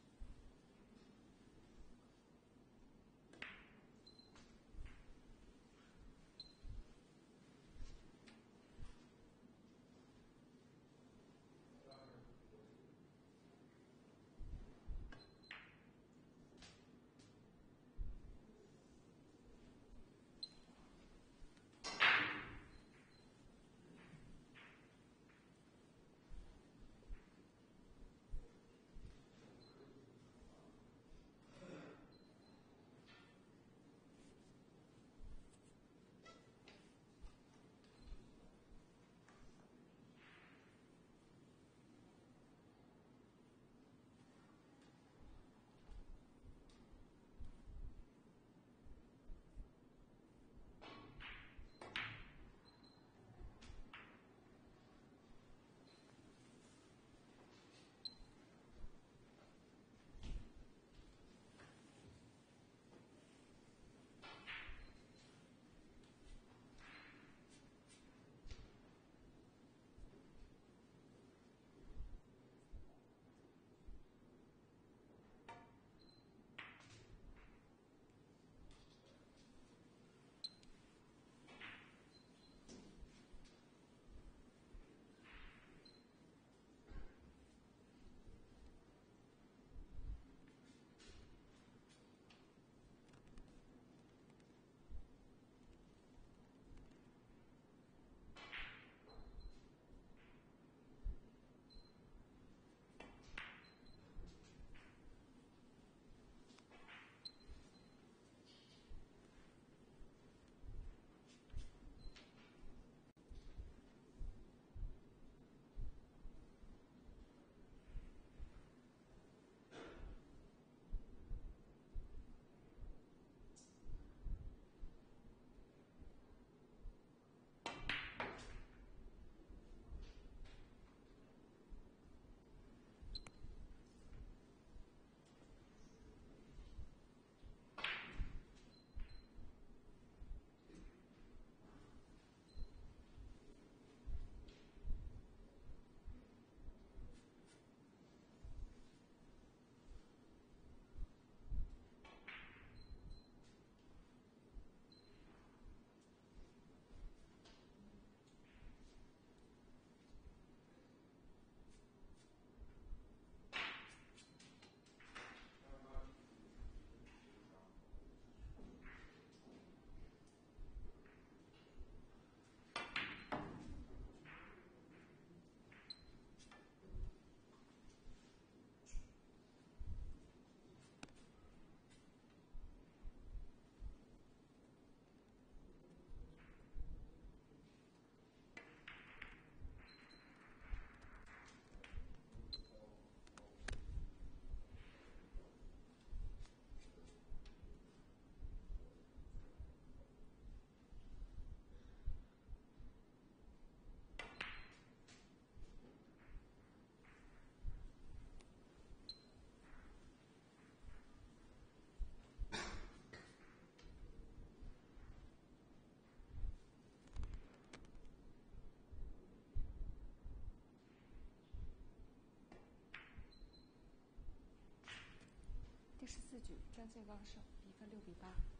占最高，胜，比分六比八。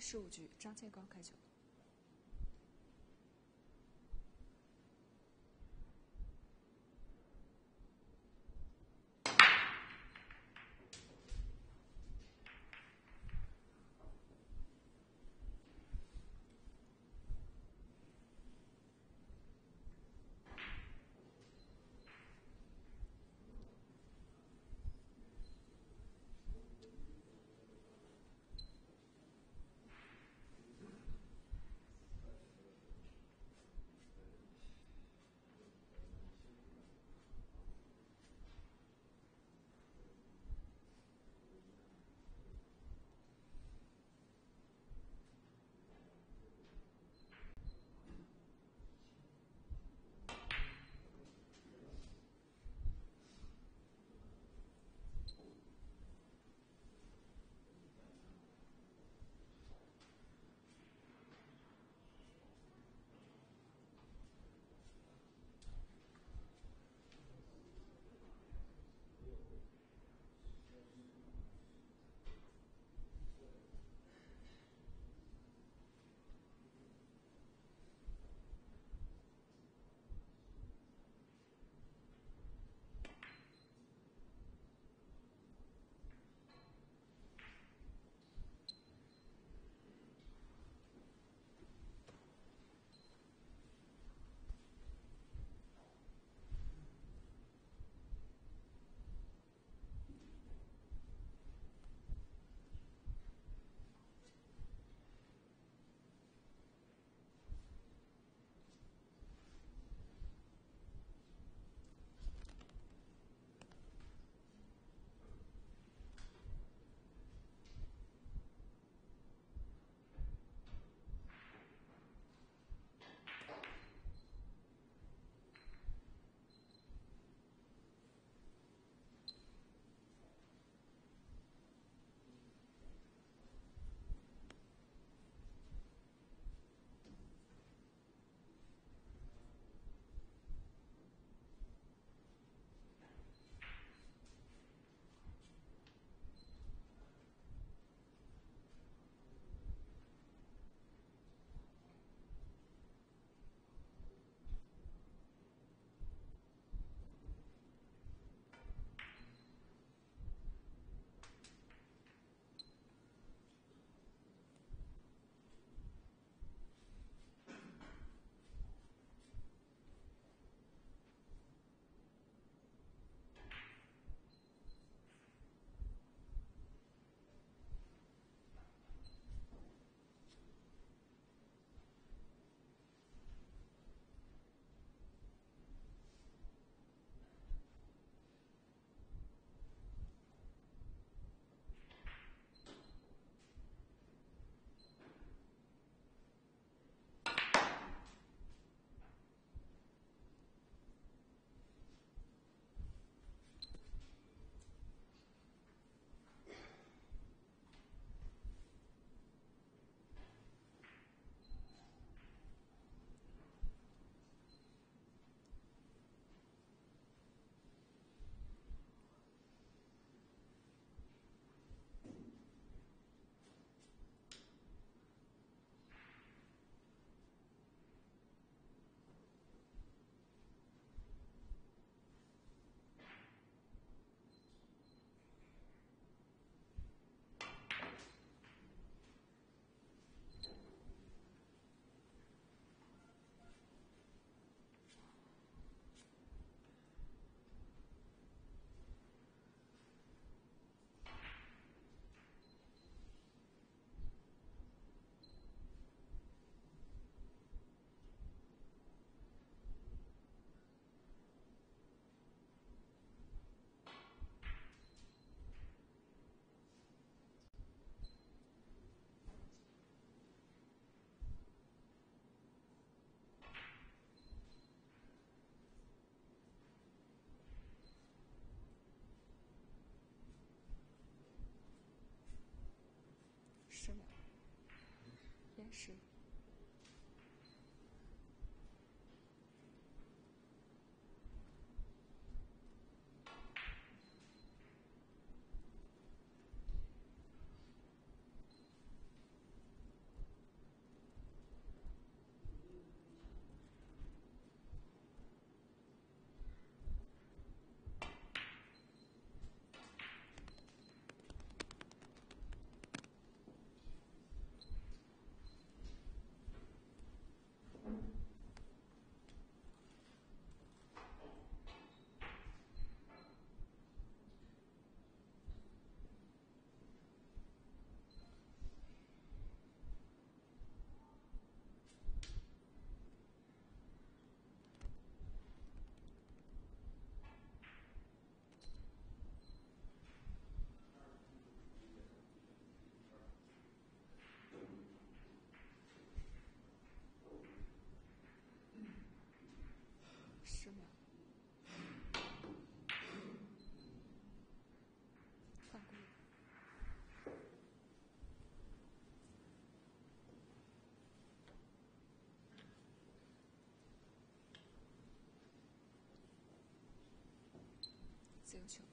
第十五局，张建刚开球。是。十秒。犯规。自由球。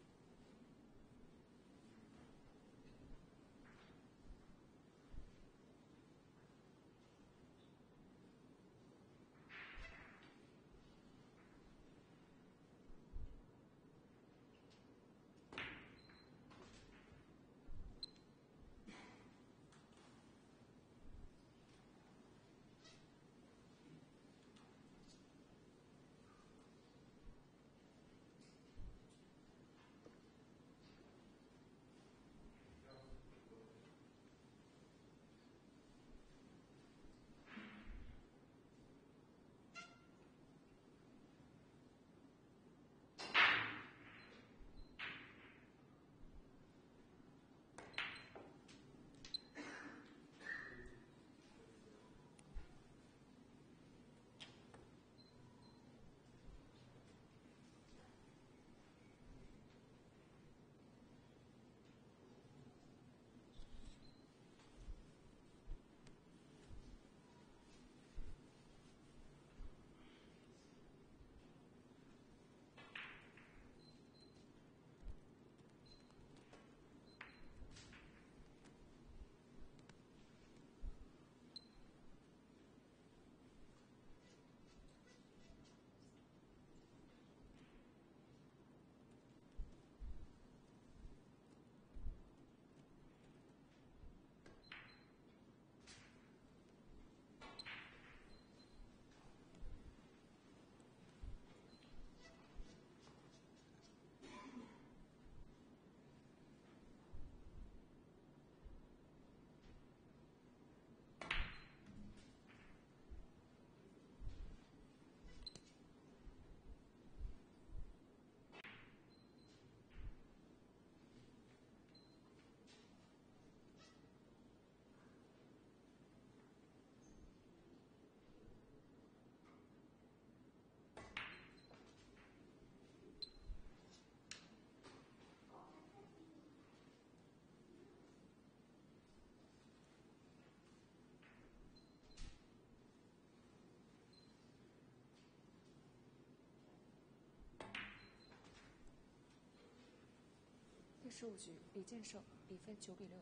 第十五局，李建胜，比分九比六。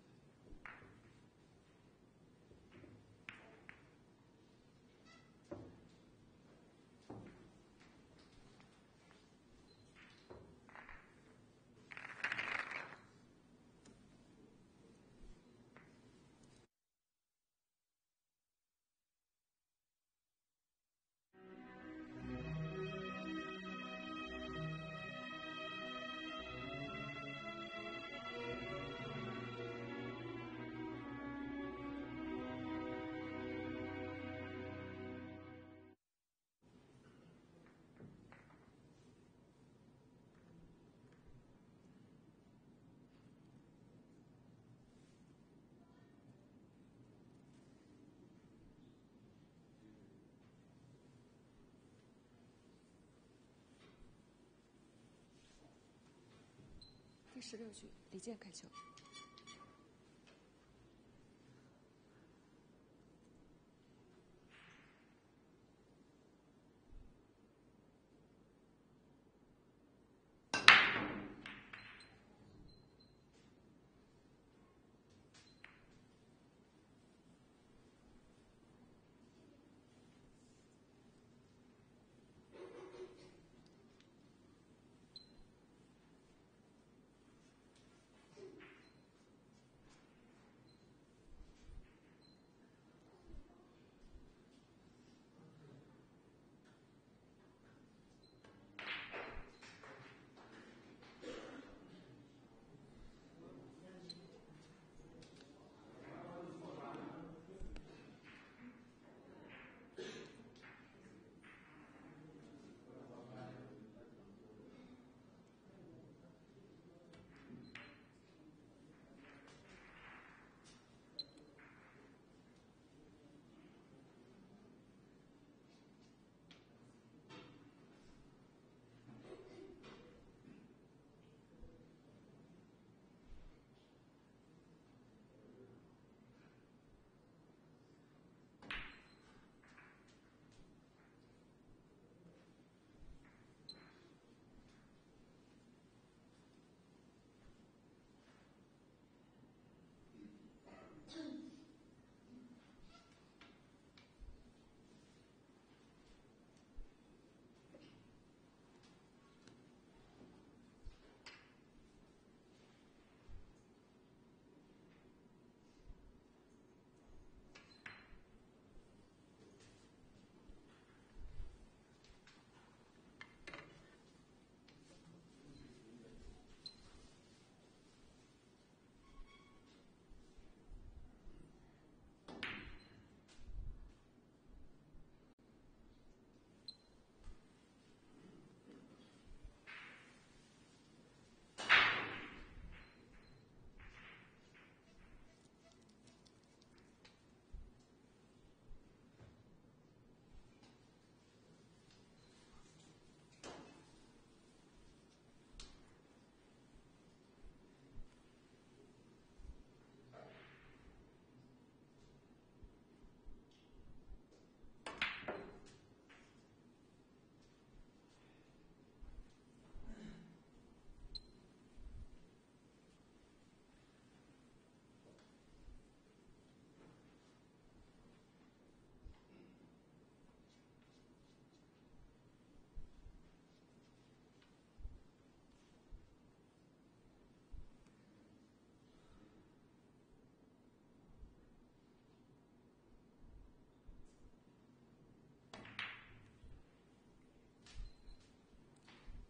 第十六局，李健开球。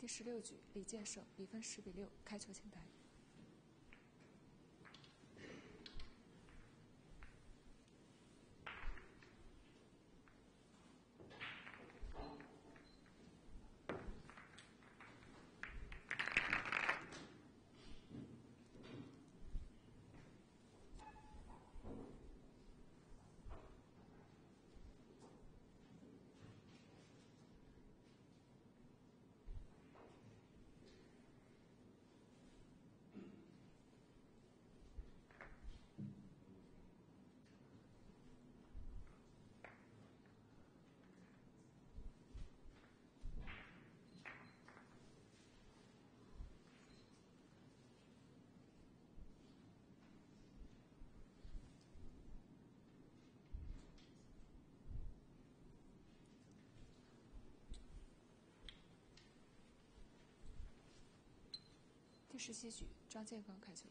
第十六局，李建设，比分十比六，开球清台。第十七局，张建刚开球。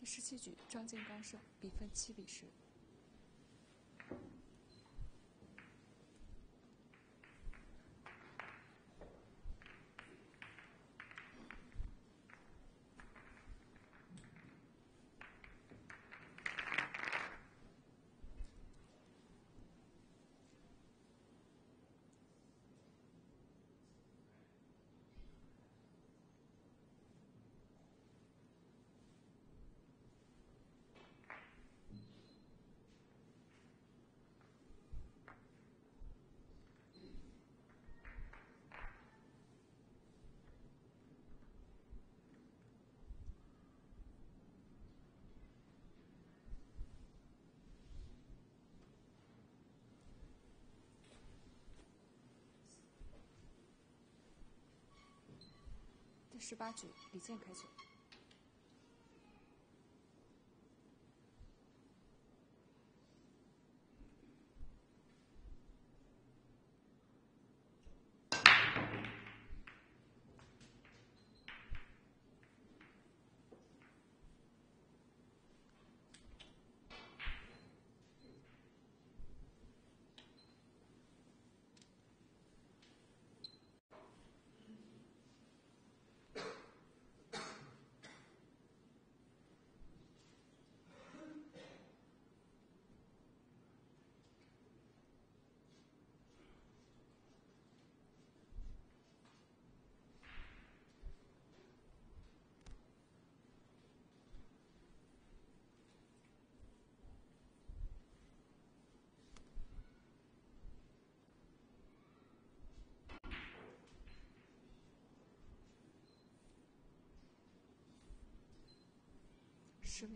第十七局，张建刚胜，比分七比十。十八局，李健开球。十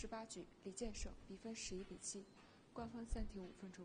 十八局，李建胜，比分十一比七，官方暂停五分钟。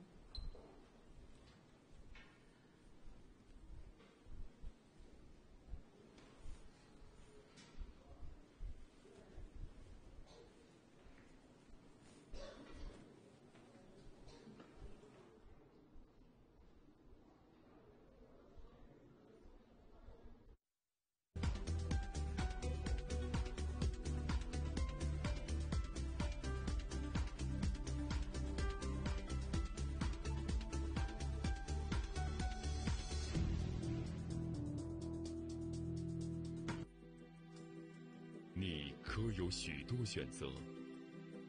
选择，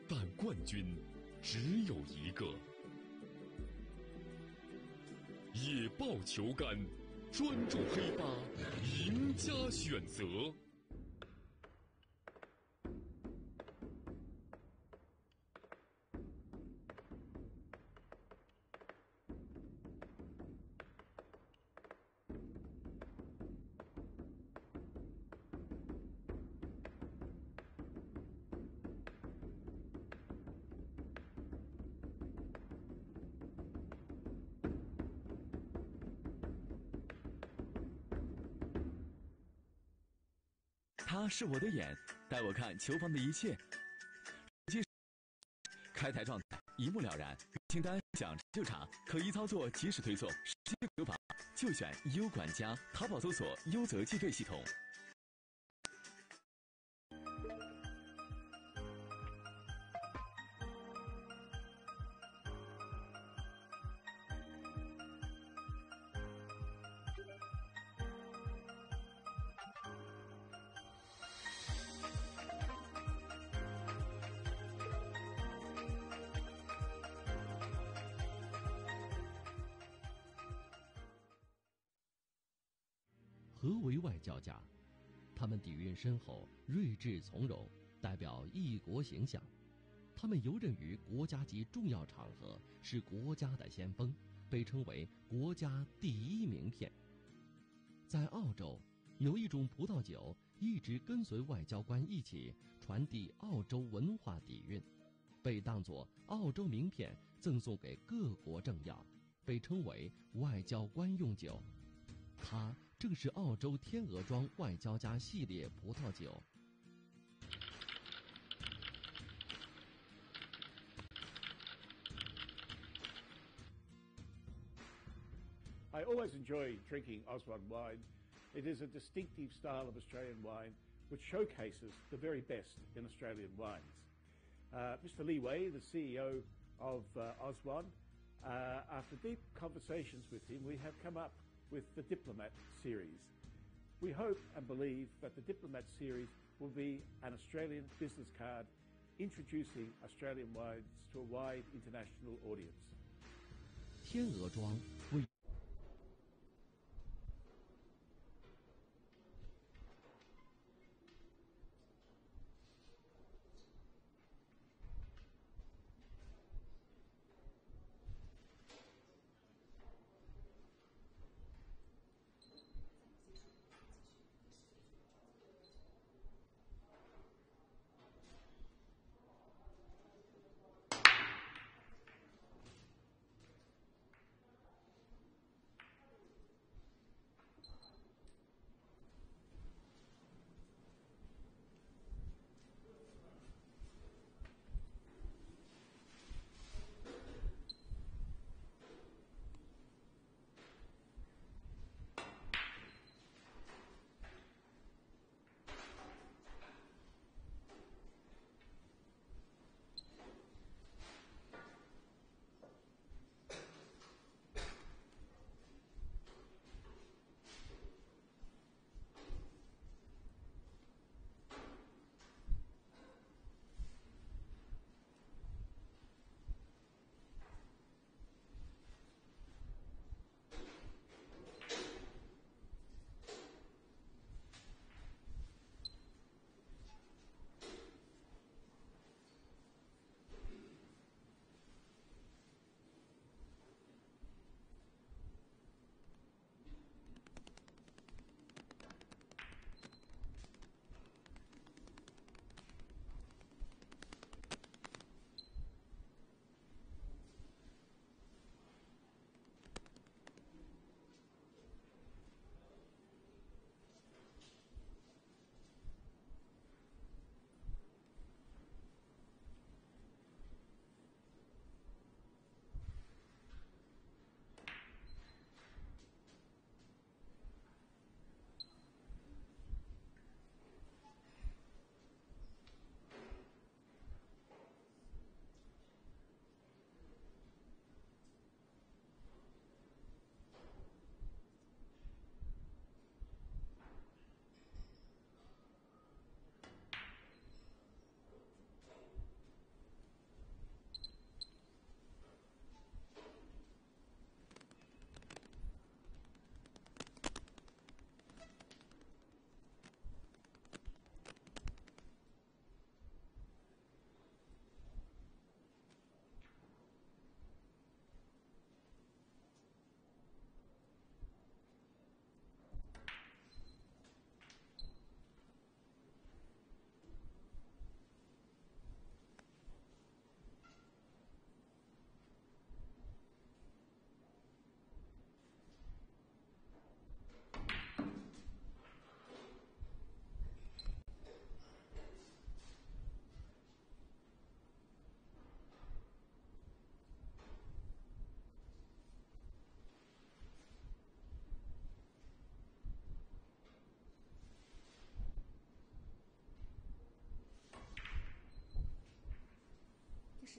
但冠军只有一个。野豹球杆，专注黑八，赢家选择。是我的眼，带我看球房的一切。开台状态一目了然，清单想就查，可疑操作及时推送，实际球房就选优管家，淘宝搜索优泽计费系统。深厚，睿智从容，代表一国形象。他们游刃于国家级重要场合，是国家的先锋，被称为国家第一名片。在澳洲，有一种葡萄酒一直跟随外交官一起传递澳洲文化底蕴，被当作澳洲名片赠送给各国政要，被称为外交官用酒。它。正是澳洲天鹅庄外交家系列葡萄酒。I always enjoy drinking Oswald wine. It is a distinctive style of Australian wine which showcases the very best in Australian wines. Uh, Mr. Lee Wei, the CEO of uh, Oswan, uh, after deep conversations with him, we have come up with the Diplomat series. We hope and believe that the Diplomat series will be an Australian business card introducing Australian wines to a wide international audience. 天鹅庄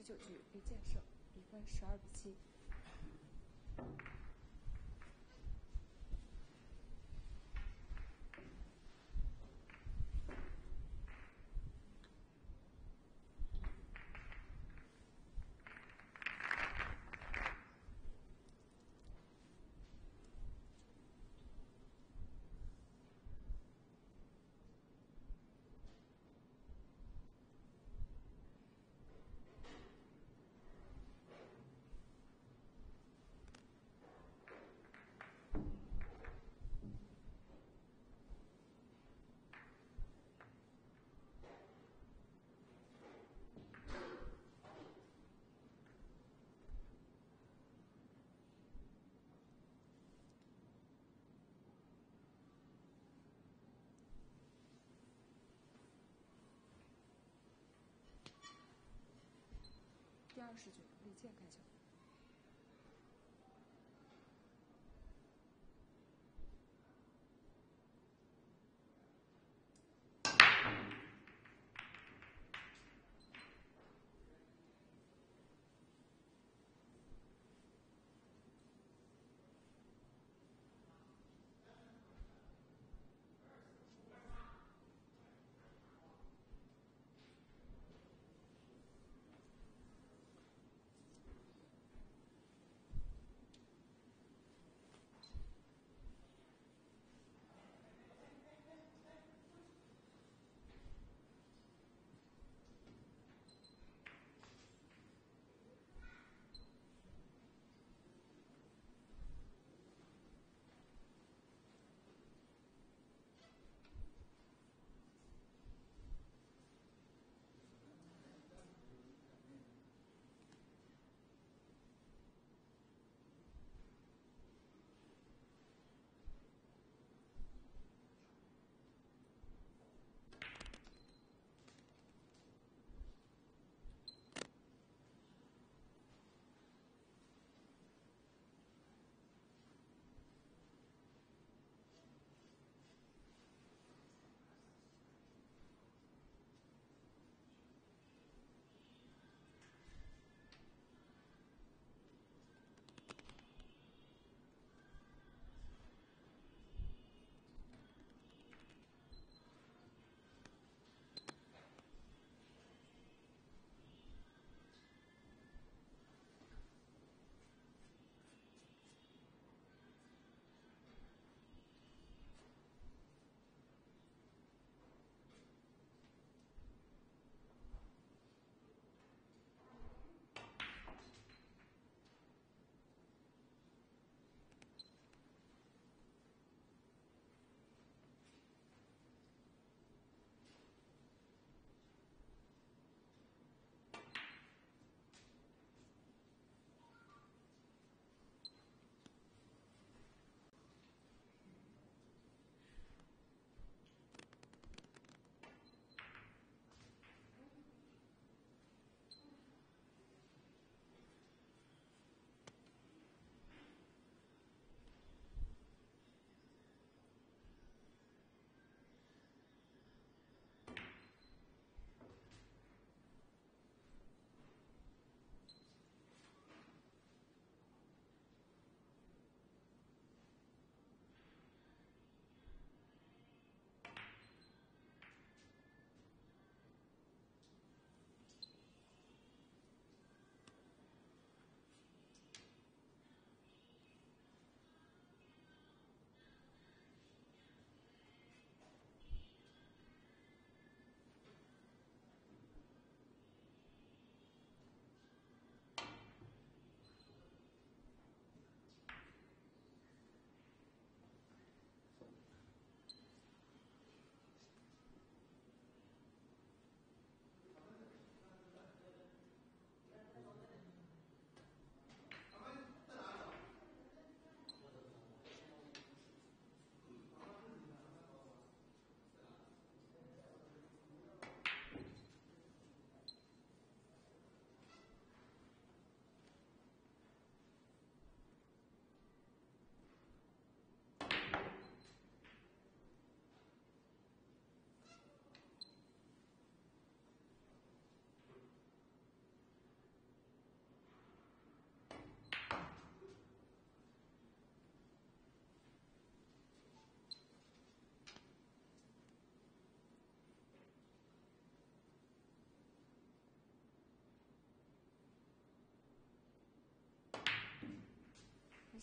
九局，李健胜，比分十二比七。二十局，李健开球。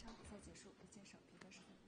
场比赛结束，李建胜评分十分。